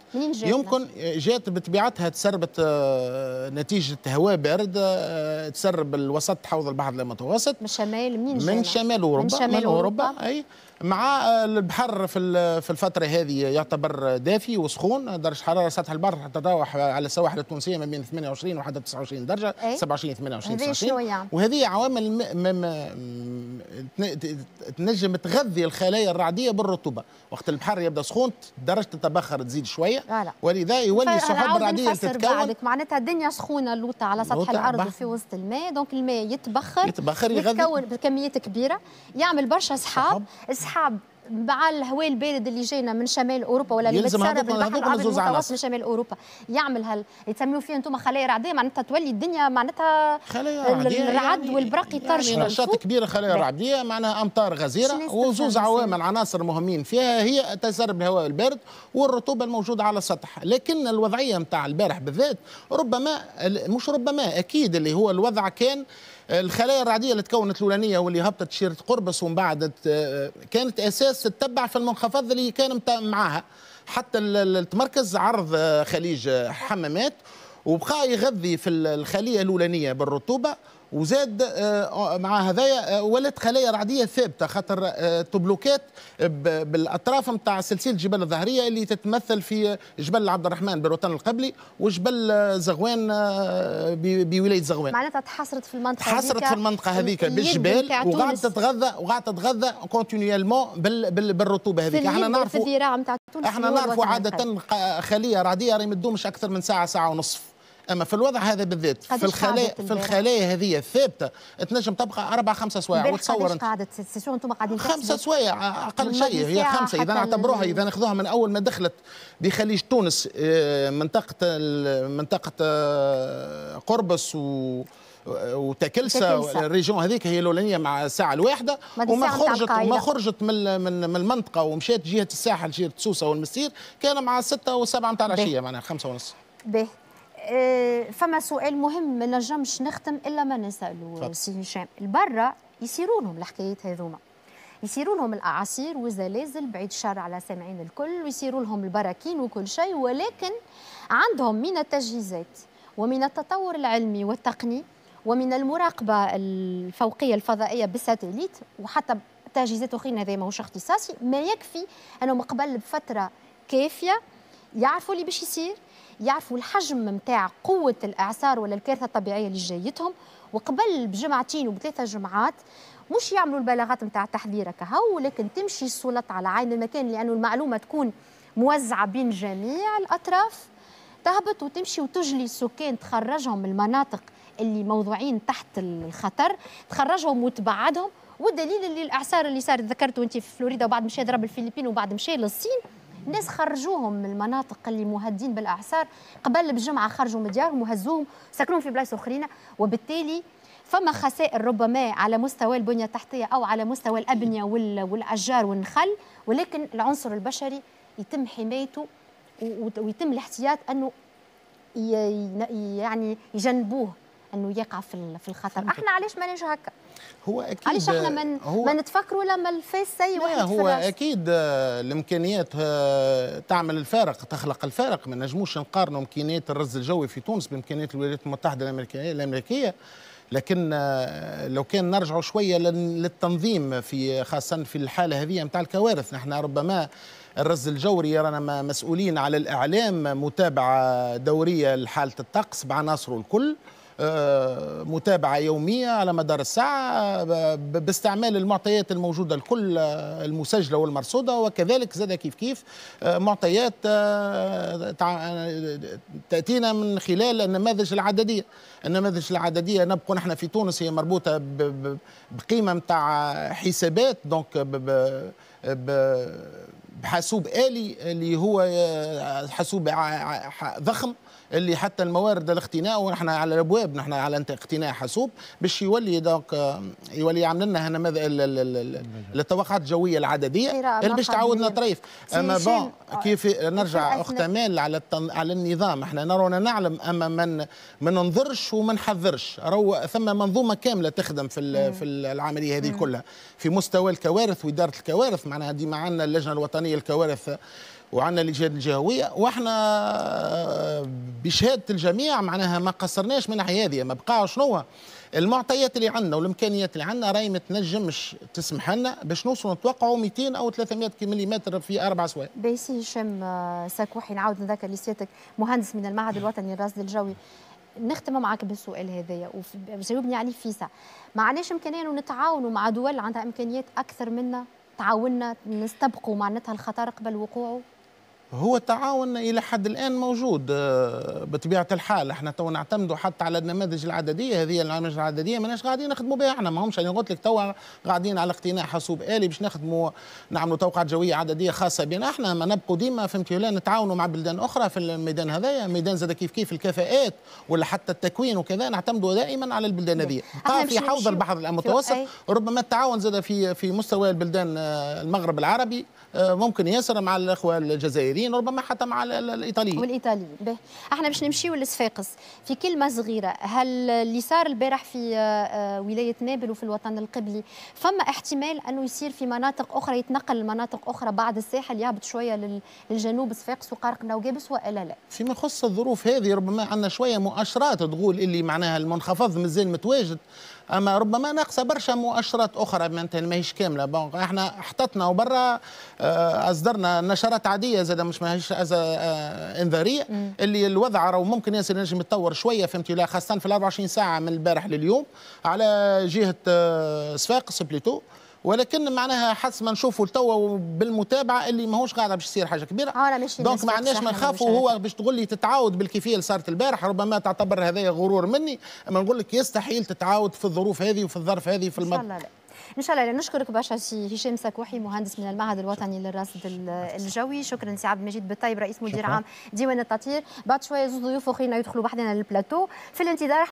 Speaker 10: يمكن جات بطبيعه ساعتها تسربت آه، نتيجة هواء بارد آه، تسرب الوسط حوض البحر المتوسط.
Speaker 1: من الشمال منين
Speaker 10: من شمال أوروبا من شمال أوروبا, أوروبا. أي. مع آه، البحر في في الفترة هذه يعتبر دافي وسخون. درجة حرارة سطح البحر تتراوح على السواحل التونسية ما بين 28 و 29 درجة
Speaker 1: أي.
Speaker 10: 27 28
Speaker 1: هذه شنو
Speaker 10: 29
Speaker 1: يعني؟
Speaker 10: وهذه عوامل م... م... م... تن- تنجم تغذي الخلايا الرعدية بالرطوبة. وقت البحر يبدأ سخون درجة التبخر تزيد
Speaker 1: شوية.
Speaker 10: ولذا يولي
Speaker 1: فنعاود
Speaker 10: الرعديه تتكون.
Speaker 1: بعدك. معناتها الدنيا سخونة لوطه على سطح
Speaker 10: الأرض.
Speaker 1: وفي وسط الماء. دونك الماء يتبخر
Speaker 10: يتبخر يغذي.
Speaker 1: يتكون بكميات كبيرة يعمل برشا سحاب. السحاب مع الهواء البارد اللي جاينا من شمال أوروبا ولا اللي متسرب
Speaker 10: هذوك-
Speaker 1: البحر
Speaker 10: هذوك الأبيض
Speaker 1: المتوسط. من شمال أوروبا. يعمل هال يسميو فيه أنتم خلايا رعدية؟ معناتها تولي الدنيا معناتها الرعد
Speaker 10: يعني-
Speaker 1: والبرق يطرش
Speaker 10: يعني نشاط كبير خلايا رعدية معناها أمطار
Speaker 1: غزيرة
Speaker 10: وزوز؟ عوامل عناصر مهمين فيها هي تسرب الهواء البارد والرطوبة الموجودة على السطح. لكن الوضعية نتاع البارح بالذات ربما مش ربما أكيد اللي هو الوضع كان الخلايا الرعدية اللي تكونت الأولانية واللي هبطت شيره قربص ومن بعد كانت أساس تتبع في المنخفض اللي كان معاها. حتى ال- ال- تمركز عرض خليج حمامات وبقى يغذي في ال- الخلية الأولانية بالرطوبة وزاد آه، مع هذايا آه، ولات خلايا رعدية ثابتة خاطر آه، تبلوكات بالأطراف نتاع سلسلة جبال الظهرية اللي تتمثل في جبل عبد الرحمن بالوطن القبلي وجبل آه، زغوان آه، بولاية زغوان.
Speaker 1: معناتها تحصرت في المنطقة
Speaker 10: تحصرت في المنطقة هذيك بالجبال
Speaker 1: تونس.
Speaker 10: تتغذى وقاعده تتغذى بال
Speaker 1: بالرطوبة
Speaker 10: هذيك.
Speaker 1: إحنا
Speaker 10: نعرفوا
Speaker 1: إحنا
Speaker 10: نعرفوا. عادة خلية رعدية راهي ما تدومش أكثر من ساعة ساعة ونصف. أما في الوضع هذا بالذات في الخلايا في؟ الخلايا هذه الثابتة تنجم تبقى أربع خمسة سوايع وتصور
Speaker 1: قعدت c'est sûr أنتم قاعدين
Speaker 10: خمسة سوايع
Speaker 1: أقل
Speaker 10: شيء هي خمسة. إذا
Speaker 1: ال-
Speaker 10: إذا ناخذوها من أول ما دخلت بخليج تونس آه، منطقة منطقة آه، قربص و وتاكلسة
Speaker 1: وتاكلسة.
Speaker 10: ال région هذيك هي الأولانية مع الساعة
Speaker 1: الواحدة
Speaker 10: وما خرجت. وما خرجت من من من المنطقة ومشات جهة الساحل جهه سوسة والمسير كان مع ستة وسبعة متاع العشية معناها خمسة ونص.
Speaker 1: به. فما سؤال مهم ما نجمش نختم إلا ما نسالوا
Speaker 10: تفضل.
Speaker 1: سي هشام. البرة يصيروا لهم الحكايات هذوما. يصيروا لهم الأعاصير والزلازل بعيد الشر على سامعين الكل ويصيروا لهم البراكين وكل شيء ولكن عندهم من التجهيزات ومن التطور العلمي والتقني ومن المراقبة الفوقية الفضائية بالساتليت وحتى تجهيزات أخرين هذا ماهوش اختصاصي ما يكفي أنهم قبل بفترة كافية يعرفوا اللي باش يصير يعرفوا الحجم نتاع قوة الإعصار ولا الكارثة الطبيعية اللي جايتهم. وقبل بجمعتين وبثلاثة جمعات مش يعملوا البلاغات نتاع التحذير كهو ولكن تمشي السلط على عين المكان لأنه المعلومة تكون موزعة بين جميع الأطراف. تهبط وتمشي وتجلي السكان تخرجهم من المناطق اللي موضوعين تحت الخطر تخرجهم وتبعدهم. والدليل اللي الإعصار اللي صارت ذكرته انت في فلوريدا وبعد مشى ضرب الفلبين وبعد مشى للصين الناس خرجوهم من المناطق اللي مهدين بالاعصار قبل بجمعة خرجوا من ديارهم وهزوهم سكنوهم في بلايص أخرين وبالتالي فما خسائر ربما على مستوى البنية التحتية أو على مستوى الأبنية وال- والأشجار والنخل ولكن العنصر البشري يتم حمايته ويتم الاحتياط أنه يعني يجنبوه. أنه يقع في ال- في الخطر. إحنا علاش ما نجي هكا؟
Speaker 10: هو أكيد
Speaker 1: علاش إحنا ما
Speaker 10: هو
Speaker 1: ما نتفكروا لما الفاس سي
Speaker 10: لا
Speaker 1: واحد
Speaker 10: هو
Speaker 1: في الراس؟
Speaker 10: أكيد آه، الإمكانيات آه، تعمل الفارق تخلق الفارق. ما نجموش نقارنوا إمكانيات الرصد الجوي في تونس بإمكانيات الولايات المتحدة الامريكيه الأمريكية. لكن آه، لو كان نرجعوا شوية لل- للتنظيم في خاصة في الحالة هذه نتاع الكوارث. نحن ربما الرصد الجوي رانا مسؤولين على الإعلام متابعة دورية لحالة الطقس بعناصره الكل. آه، متابعة يومية على مدار الساعة ب- باستعمال المعطيات الموجودة الكل آه، المسجلة والمرصودة وكذلك زاد كيف كيف آه، معطيات آه، تع- تأتينا من خلال النماذج العددية. النماذج العددية نبقى نحن في تونس هي مربوطة ب- ب- بقيمة متاع حسابات donc بحاسوب آلي اللي هو آه، حاسوب ضخم. اللي حتى الموارد الاقتناء ونحن على الأبواب نحن على أنت اقتناء حاسوب باش يولي donc يولي يعمل لنا ال- التوقعات الجوية العاديه
Speaker 1: قراءة
Speaker 10: اللي باش تعاودنا. طريف.
Speaker 1: أما
Speaker 10: bon كيف نرجع
Speaker 1: أخت
Speaker 10: أمال على التن... على النظام؟ إحنا نرونا نعلم أما من ما ننظرش وما نحذرش. راهو ثم منظومة كاملة تخدم في ال- في العملية هذه كلها. في مستوى الكوارث وإدارة الكوارث. معناها ديما عندنا اللجنة الوطنية للكوارث وعندنا اللجان الجهويه وإحنا بشهادة الجميع معناها ما قصرناش من الناحيه هذه ما بقى شنو المعطيات اللي عندنا والإمكانيات اللي عندنا راهي ما تنجمش تسمح لنا باش نوصلوا نتوقعوا 200 أو 300 ملم في أربع سوايع.
Speaker 1: بيسي هشام آه، ساكوحي نعاود نذكر لسيادتك مهندس من المعهد الوطني للرصد الجوي نختم معك بالسؤال هذايا وجاوبني عليه فيسع ما عندناش امكانيه نتعاونوا مع دول عندها إمكانيات أكثر منا؟ تعاوننا نستبقوا معناتها الخطر قبل وقوعه؟
Speaker 10: هو التعاون إلى حد الآن موجود آه، بطبيعة الحال. إحنا تو نعتمدوا حتى على النماذج العددية. هذه النماذج العددية ماناش قاعدين نخدموا بها إحنا. ما همش أنا قلت لك تو قاعدين على اقتناء حاسوب آلي باش نخدموا نعملوا توقعات جوية عددية خاصة بنا إحنا. ما نبقوا ديما فهمتي ولا نتعاونوا مع بلدان أخرى في الميدان هذايا. ميدان زاد كيف كيف الكفاءات ولا حتى التكوين وكذا نعتمدوا دائما على البلدان هذه. في حوض البحر المتوسط. ربما التعاون زاد في في مستوى البلدان آه، المغرب العربي. ممكن ياسر مع الإخوة الجزائريين وربما حتى مع الإيطاليين.
Speaker 1: والايطاليين به. إحنا باش نمشيو لصفاقس في كلمة صغيرة هل اللي صار البارح في آه، آه، ولاية نابل وفي الوطن القبلي فما احتمال أنه يصير في مناطق أخرى يتنقل لمناطق أخرى بعد الساحل يهبط شوية للجنوب صفاقس وقرقنة وقابس والا لا؟
Speaker 10: فيما يخص الظروف هذه ربما عندنا شوية مؤشرات تقول اللي معناها المنخفض مازال متواجد. أما ربما ناقصه برشا مؤشرات أخرى ماهيش كاملة. bon إحنا احتطنا وبرا آه، أصدرنا نشرات عادية زاد مش ماهيش آه، إنذارية اللي الوضع راهو ممكن ياسر ينجم يتطور شوية فهمتي؟ لا خاصة في ال 24 ساعة من البارح لليوم على جهة آه، صفاقس plutôt. ولكن معناها حسب ما نشوفوا توا بالمتابعة اللي ماهوش قاعدة باش تصير حاجة
Speaker 1: كبيرة. ماشي
Speaker 10: donc ما عندناش ما نخافوا هو باش تقول لي تتعاود بالكيفية اللي صارت البارح ربما تعتبر هذايا غرور مني أما نقول لك يستحيل تتعاود في الظروف هذه وفي الظرف هذه في المد...
Speaker 1: إن شاء الله نشكرك برشا سي هشام سكوحي مهندس من المعهد الوطني للرصد الجوي. شكرا سي عبد المجيد بالطيب رئيس مدير عام ديوان التطهير. بعد شوية زوز ضيوف أخرين يدخلوا بحدنا للبلاتو. في الانتظار